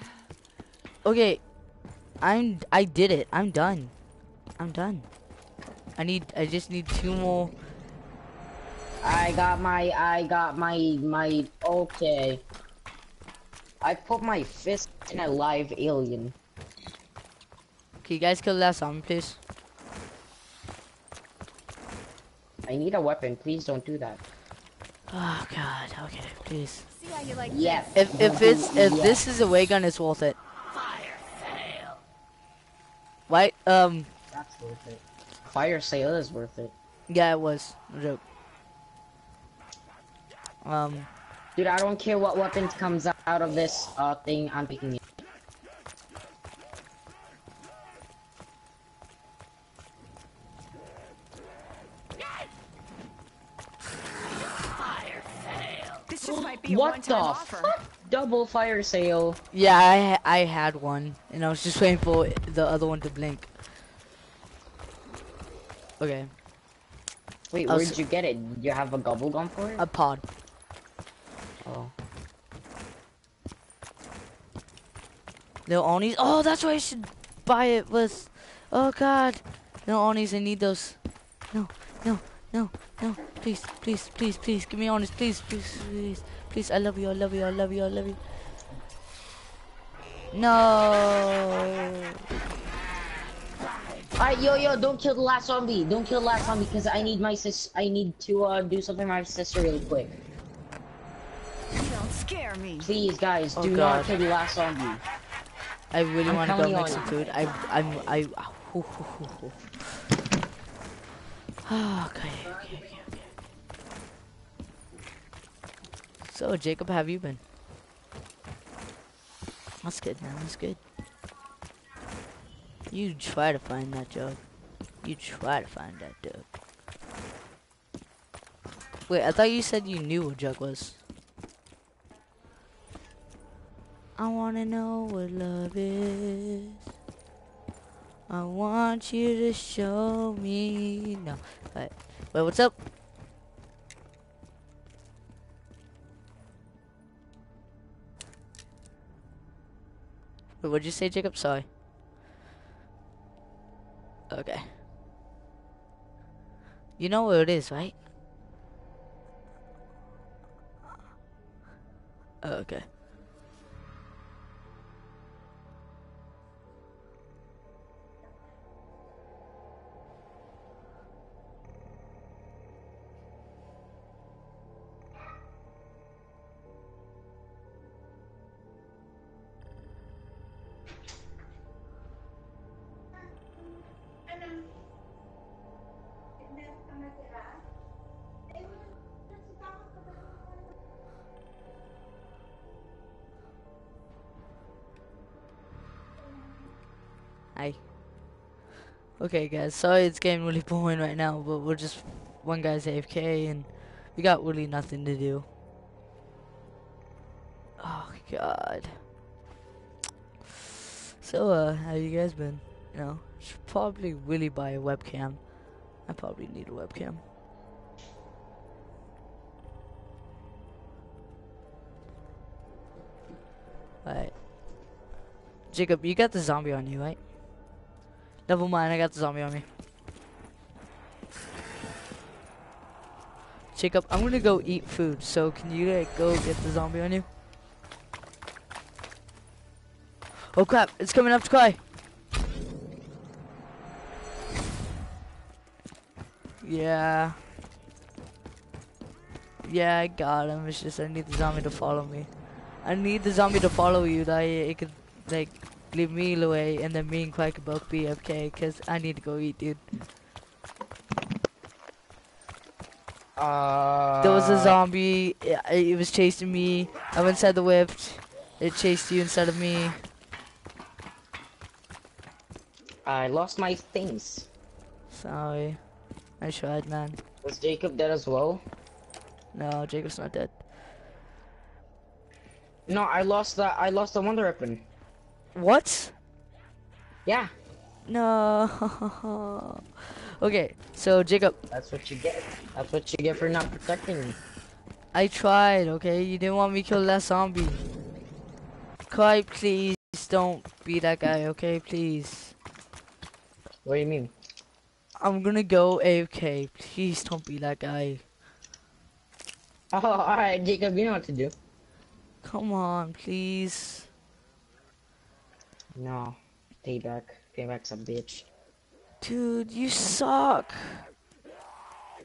[SPEAKER 1] Okay, I'm. I did it. I'm done. I'm done. I need. I just need two more.
[SPEAKER 2] I got my. I got my. My. Okay. I put my fist in a live alien.
[SPEAKER 1] Can you guys kill that zombie, please?
[SPEAKER 2] I need a weapon. Please don't do that.
[SPEAKER 1] Oh God. Okay, please.
[SPEAKER 3] See how you like
[SPEAKER 2] Yes.
[SPEAKER 1] If if it's if
[SPEAKER 2] Yes.
[SPEAKER 1] this is a way gun, it's worth it. Right? Um.
[SPEAKER 2] That's worth it. Fire sale is worth it.
[SPEAKER 1] Yeah, it was. No joke. Um.
[SPEAKER 2] Dude, I don't care what weapons comes out of this uh thing. I'm picking it.
[SPEAKER 3] This just might be a
[SPEAKER 2] What
[SPEAKER 3] one-time
[SPEAKER 2] the
[SPEAKER 3] offer.
[SPEAKER 2] fuck? Double fire sale.
[SPEAKER 1] Yeah, I I had one, and I was just waiting for the other one to blink. Okay,
[SPEAKER 2] Wait,
[SPEAKER 1] I'll
[SPEAKER 2] where
[SPEAKER 1] s-
[SPEAKER 2] did you get it? You have a gobble gum for it?
[SPEAKER 1] a pod.
[SPEAKER 2] Oh.
[SPEAKER 1] No Onis. Oh, that's why I should buy it with. Oh God, no Onis. I need those. No, no, no, no. Please, please, please, please, give me Onis. Please, please, please, please. I love you. I love you. I love you. I love you. No.
[SPEAKER 2] Alright, yo, yo, don't kill the last zombie. Don't kill the last zombie, because I need my sis. I need to uh do something with my sister really quick.
[SPEAKER 3] You don't scare me.
[SPEAKER 2] Please, guys,
[SPEAKER 1] Oh,
[SPEAKER 2] do
[SPEAKER 1] God.
[SPEAKER 2] not kill the last zombie.
[SPEAKER 1] I really want to go make some food. I, I'm, I. hoo, hoo, Ah, okay, okay, okay, okay. So, Jacob, have you been? That's good, man. That's good. You try to find that jug. You try to find that jug. Wait, I thought you said you knew what jug was. I wanna know what love is. I want you to show me. No, wait, wait, what's up? Wait, what'd you say, Jacob? Sorry. Okay. You know where it is, right? Okay. Okay, guys. Sorry it's getting really boring right now, but we're just one guy's AFK and we got really nothing to do. Oh God. So, uh, how you guys been? You know, should probably really buy a webcam. I probably need a webcam. Alright. Jacob, you got the zombie on you, right? Never mind, I got the zombie on me. Jacob, I'm gonna go eat food, so can you like, go get the zombie on you? Oh crap, it's coming up to Kai. Yeah. Yeah, I got him. It's just I need the zombie to follow me. I need the zombie to follow you that it could like leave me away and then me and Quack could both be okay because I need to go eat, dude.
[SPEAKER 2] Uh.
[SPEAKER 1] There was a zombie. It, it was chasing me. I went inside the whip. It chased you instead of me.
[SPEAKER 2] I lost my things.
[SPEAKER 1] Sorry. I tried, man.
[SPEAKER 2] Was Jacob dead as well?
[SPEAKER 1] No, Jacob's not dead.
[SPEAKER 2] No, I lost that. I lost the wonder weapon.
[SPEAKER 1] What?
[SPEAKER 2] Yeah,
[SPEAKER 1] No. okay, so Jacob,
[SPEAKER 2] that's what you get. That's what you get for not protecting me.
[SPEAKER 1] I tried, okay? You didn't want me to kill that zombie. Kai, please don't be that guy, okay? Please.
[SPEAKER 2] What do you mean?
[SPEAKER 1] I'm gonna go AFK. Please don't be that guy.
[SPEAKER 2] Oh, alright, Jacob, you know what to do.
[SPEAKER 1] Come on, please.
[SPEAKER 2] No, payback. Payback's a bitch.
[SPEAKER 1] Dude, you suck.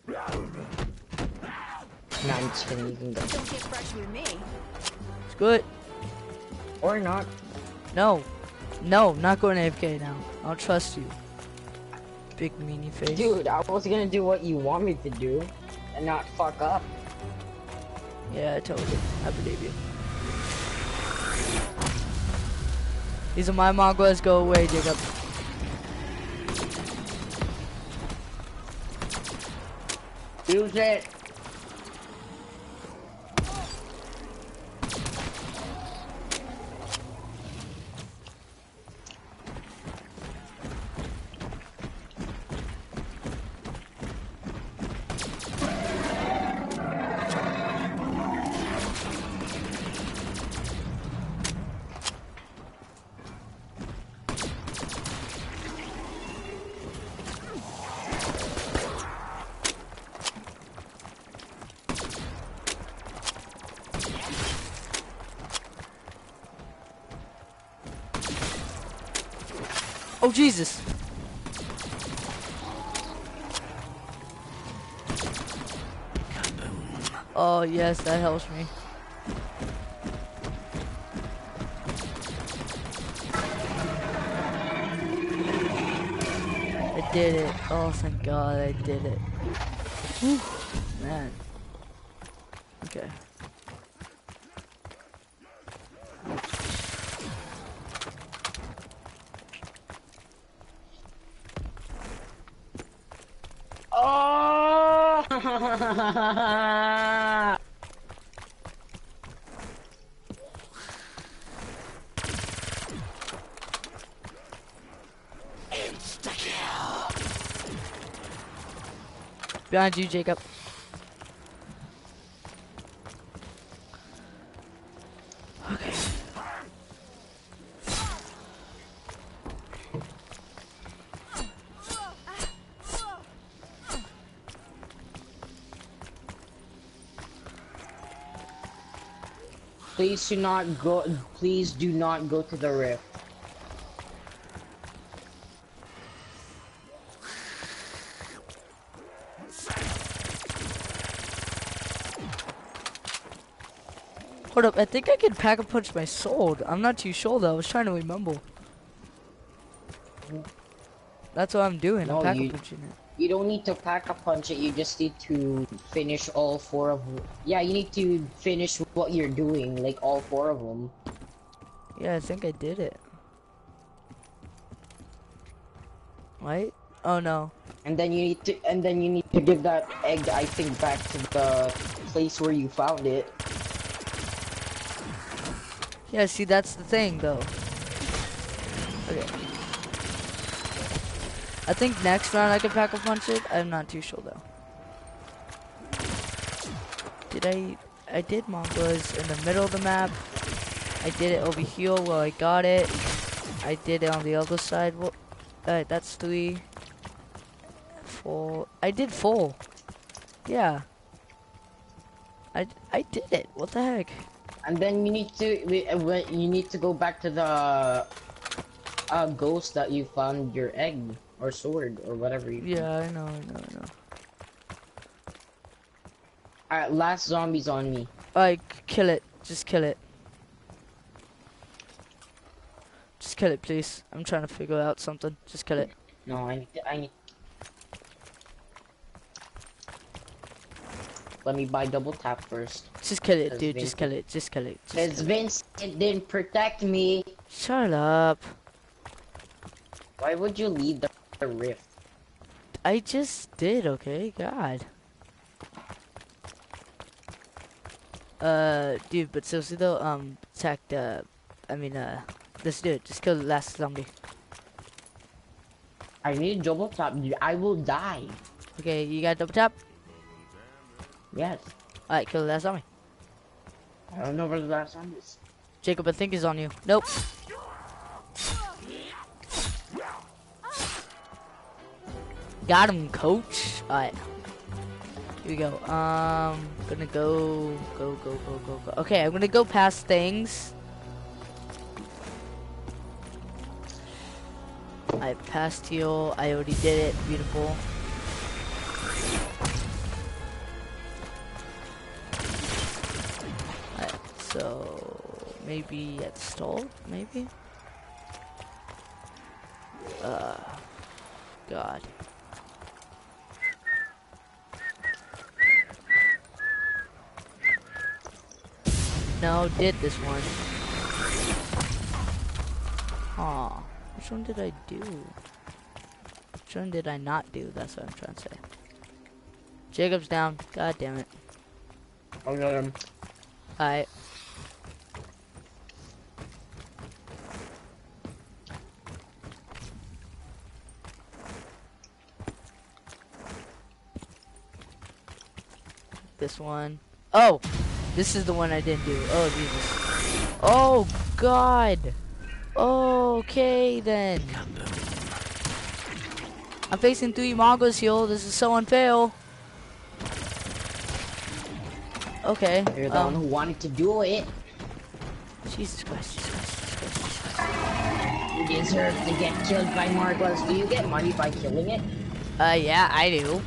[SPEAKER 2] No, I'm just kidding. You can go.
[SPEAKER 3] Don't get fresh with me.
[SPEAKER 1] It's good.
[SPEAKER 2] Or not.
[SPEAKER 1] No. No, not going to AFK now. I'll trust you. Big meanie face.
[SPEAKER 2] Dude, I was gonna do what you want me to do, and not fuck up.
[SPEAKER 1] Yeah, I told you. I believe you. These are my mongrels. Go away, Jacob.
[SPEAKER 2] Use it.
[SPEAKER 1] Oh, Jesus. Oh, yes, that helps me. I did it. Oh, thank God I did it. Whew, man. Okay.
[SPEAKER 2] Oh!
[SPEAKER 1] Behind you, Jacob.
[SPEAKER 2] Please do not go. Please do not go to the rift.
[SPEAKER 1] Hold up, I think I can pack a punch my sword. I'm not too sure though. I was trying to remember. Mm. That's what I'm doing.
[SPEAKER 2] No,
[SPEAKER 1] I'm pack a punching it.
[SPEAKER 2] You don't need to pack a punch it. You just need to finish all four of. them. Yeah, you need to finish what you're doing, like all four of them.
[SPEAKER 1] Yeah, I think I did it. Right? Oh no.
[SPEAKER 2] And then you need to, and then you need to give that egg, I think, back to the place where you found it.
[SPEAKER 1] Yeah, see, that's the thing, though. I think next round I can pack a punch it. I'm not too sure, though. Did I... I did Mongols in the middle of the map. I did it over here where I got it. I did it on the other side. Well, alright, that's three. Four. I did four. Yeah. I, I did it. What the heck?
[SPEAKER 2] And then you need to uh, you need to go back to the uh ghost that you found your egg or sword or whatever you
[SPEAKER 1] Yeah, I know, I know, I know.
[SPEAKER 2] Alright, last zombie's on me.
[SPEAKER 1] Alright, kill it. Just kill it. Just kill it, please. I'm trying to figure out something. Just kill it.
[SPEAKER 2] No, I need to, I need Let me buy double tap first.
[SPEAKER 1] Just kill it, dude. Just
[SPEAKER 2] Vincent-
[SPEAKER 1] kill it. Just kill it. Just
[SPEAKER 2] Cause
[SPEAKER 1] kill it.
[SPEAKER 2] Vince it didn't protect me.
[SPEAKER 1] Shut up.
[SPEAKER 2] Why would you leave the, the rift?
[SPEAKER 1] I just did, okay? God. Uh, dude, but seriously though, um, attack the, I mean, uh, let's do it. Just kill the last zombie.
[SPEAKER 2] I need double tap. dude. I will die.
[SPEAKER 1] Okay, you got double tap?
[SPEAKER 2] Yes.
[SPEAKER 1] Alright, kill the last zombie.
[SPEAKER 2] I don't know where the last one is.
[SPEAKER 1] Jacob, I think is on you. Nope. Got him, coach. Alright. Here we go. Um, gonna go, go, go, go, go, go. Okay, I'm gonna go past things. I passed heal. I already did it. Beautiful. Alright, so maybe at stall, maybe. Uh, God. No, did this one. Aw, which one did I do? Which one did I not do? That's what I'm trying to say. Jacob's down. God damn it.
[SPEAKER 2] I'll get him.
[SPEAKER 1] Alright. This one. Oh! This is the one I didn't do. Oh, Jesus. Oh, God! Okay, then. I'm facing three Mongols here. This is so unfair. Okay.
[SPEAKER 2] You're the
[SPEAKER 1] um,
[SPEAKER 2] one who wanted to do it.
[SPEAKER 1] Jesus Christ, Jesus Christ, Jesus Christ, Jesus Christ.
[SPEAKER 2] You deserve to get killed by Margwas. Do you get money by killing it?
[SPEAKER 1] Uh, yeah, I do.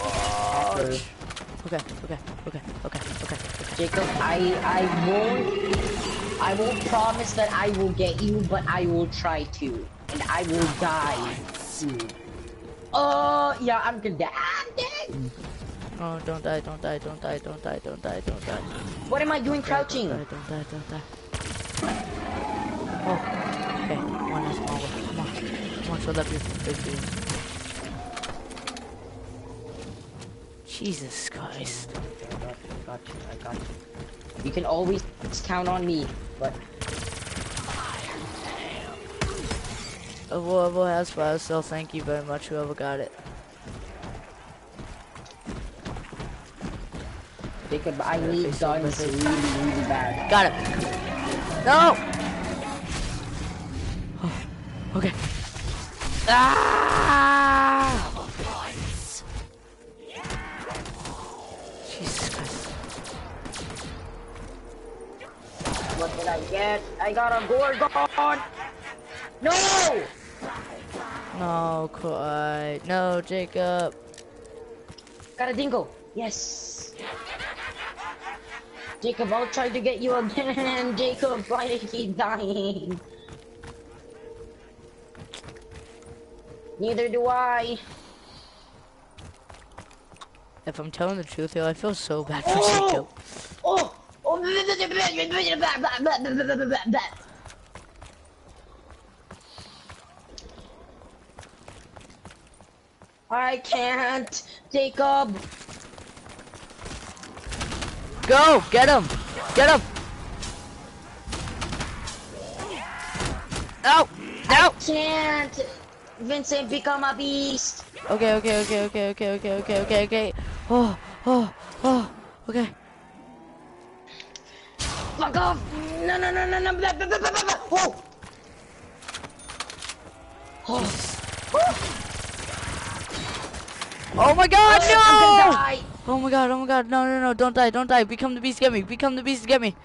[SPEAKER 2] After-
[SPEAKER 1] Okay, okay, okay, okay, okay.
[SPEAKER 2] Jacob, I I won't I won't promise that I will get you, but I will try to, and I will die soon. Oh yeah, I'm gonna die. I'm dead.
[SPEAKER 1] Oh, don't die, don't die, don't die, don't die, don't die, don't die.
[SPEAKER 2] What am I doing crouching?
[SPEAKER 1] Don't die, don't die, don't die. Oh, okay. Come on, that's Come on. Come on, show that beautiful big Jesus Christ.
[SPEAKER 2] I got you, I got you, I got you. You can always count on me, but
[SPEAKER 1] Whoever has fire sale, thank you very much, whoever got it.
[SPEAKER 2] Jacob, I need guns really, really bad.
[SPEAKER 1] Got it. No! Oh, okay. Ah!
[SPEAKER 2] What did I get? I got a Gorgon! No!
[SPEAKER 1] No, quite. No, Jacob.
[SPEAKER 2] Got a dingo. Yes. Jacob, I'll try to get you again. Jacob, why do you keep dying? Neither do I.
[SPEAKER 1] If I'm telling the truth I feel so bad for
[SPEAKER 2] Oh!
[SPEAKER 1] Jacob.
[SPEAKER 2] Oh! Oh! I can't, Jacob.
[SPEAKER 1] Go! Get him! Get him! No! No!
[SPEAKER 2] Can't. Vincent, become a beast.
[SPEAKER 1] Okay, okay, okay, okay, okay, okay, okay, okay, okay. Oh, oh, oh, okay.
[SPEAKER 2] No, no, no, no, no! Blah, blah, blah. Whoa! Oh.
[SPEAKER 1] Oh my god,
[SPEAKER 2] oh, gonna
[SPEAKER 1] no! Oh my god, oh my god, no, no, no, don't die, don't die. Become the beast, get me. Become the beast, get me.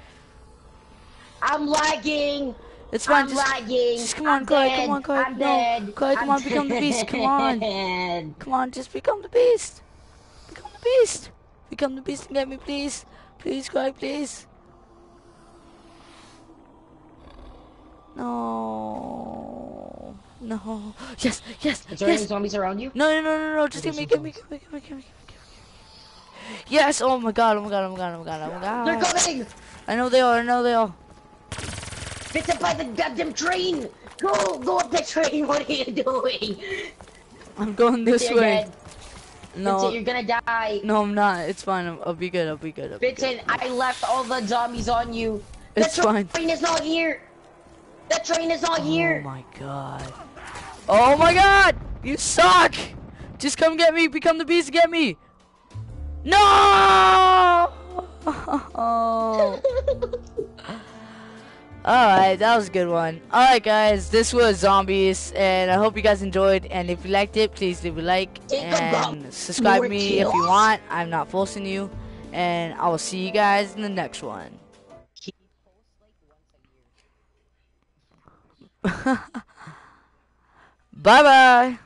[SPEAKER 2] I'm lagging.
[SPEAKER 1] It's fine,
[SPEAKER 2] I'm
[SPEAKER 1] just,
[SPEAKER 2] lagging.
[SPEAKER 1] just come on,
[SPEAKER 2] I'm
[SPEAKER 1] Chloe,
[SPEAKER 2] dead.
[SPEAKER 1] come on, Chloe.
[SPEAKER 2] I'm
[SPEAKER 1] No,
[SPEAKER 2] dead.
[SPEAKER 1] Chloe, come
[SPEAKER 2] I'm
[SPEAKER 1] on, become the beast, come on.
[SPEAKER 2] dead.
[SPEAKER 1] come on, just become the beast. Become the beast. Become the beast and get me, please. Please, Chloe, please. No. No. Yes, yes,
[SPEAKER 2] Is there any zombies around you?
[SPEAKER 1] No, no, no, no, no. Just get me, get me, get me, get me, get me, get me. Yes. Oh my god. Oh my god. Oh my god. Oh my god. Oh my god.
[SPEAKER 2] They're coming!
[SPEAKER 1] I know they are. I know they are.
[SPEAKER 2] Get up by the goddamn train! Go! Go up the train! What are you doing?
[SPEAKER 1] I'm going this
[SPEAKER 2] You're
[SPEAKER 1] way.
[SPEAKER 2] dead.
[SPEAKER 1] No.
[SPEAKER 2] Vincent, you're gonna die.
[SPEAKER 1] No, I'm not. It's fine. I'll, I'll be good. I'll be good. I'll be good.
[SPEAKER 2] I left all the zombies on you. The
[SPEAKER 1] It's fine.
[SPEAKER 2] train is not here. The train is not here!
[SPEAKER 1] Oh my god. Oh my god! You suck! Just come get me. Become the beast. Get me. No! Alright, that was a good one. Alright guys, this was Zombies, and I hope you guys enjoyed, and if you liked it, please leave a like,
[SPEAKER 2] Take a bump.
[SPEAKER 1] and subscribe
[SPEAKER 2] More
[SPEAKER 1] me if you want. I'm not forcing you, and I will see you guys in the next one. Bye bye!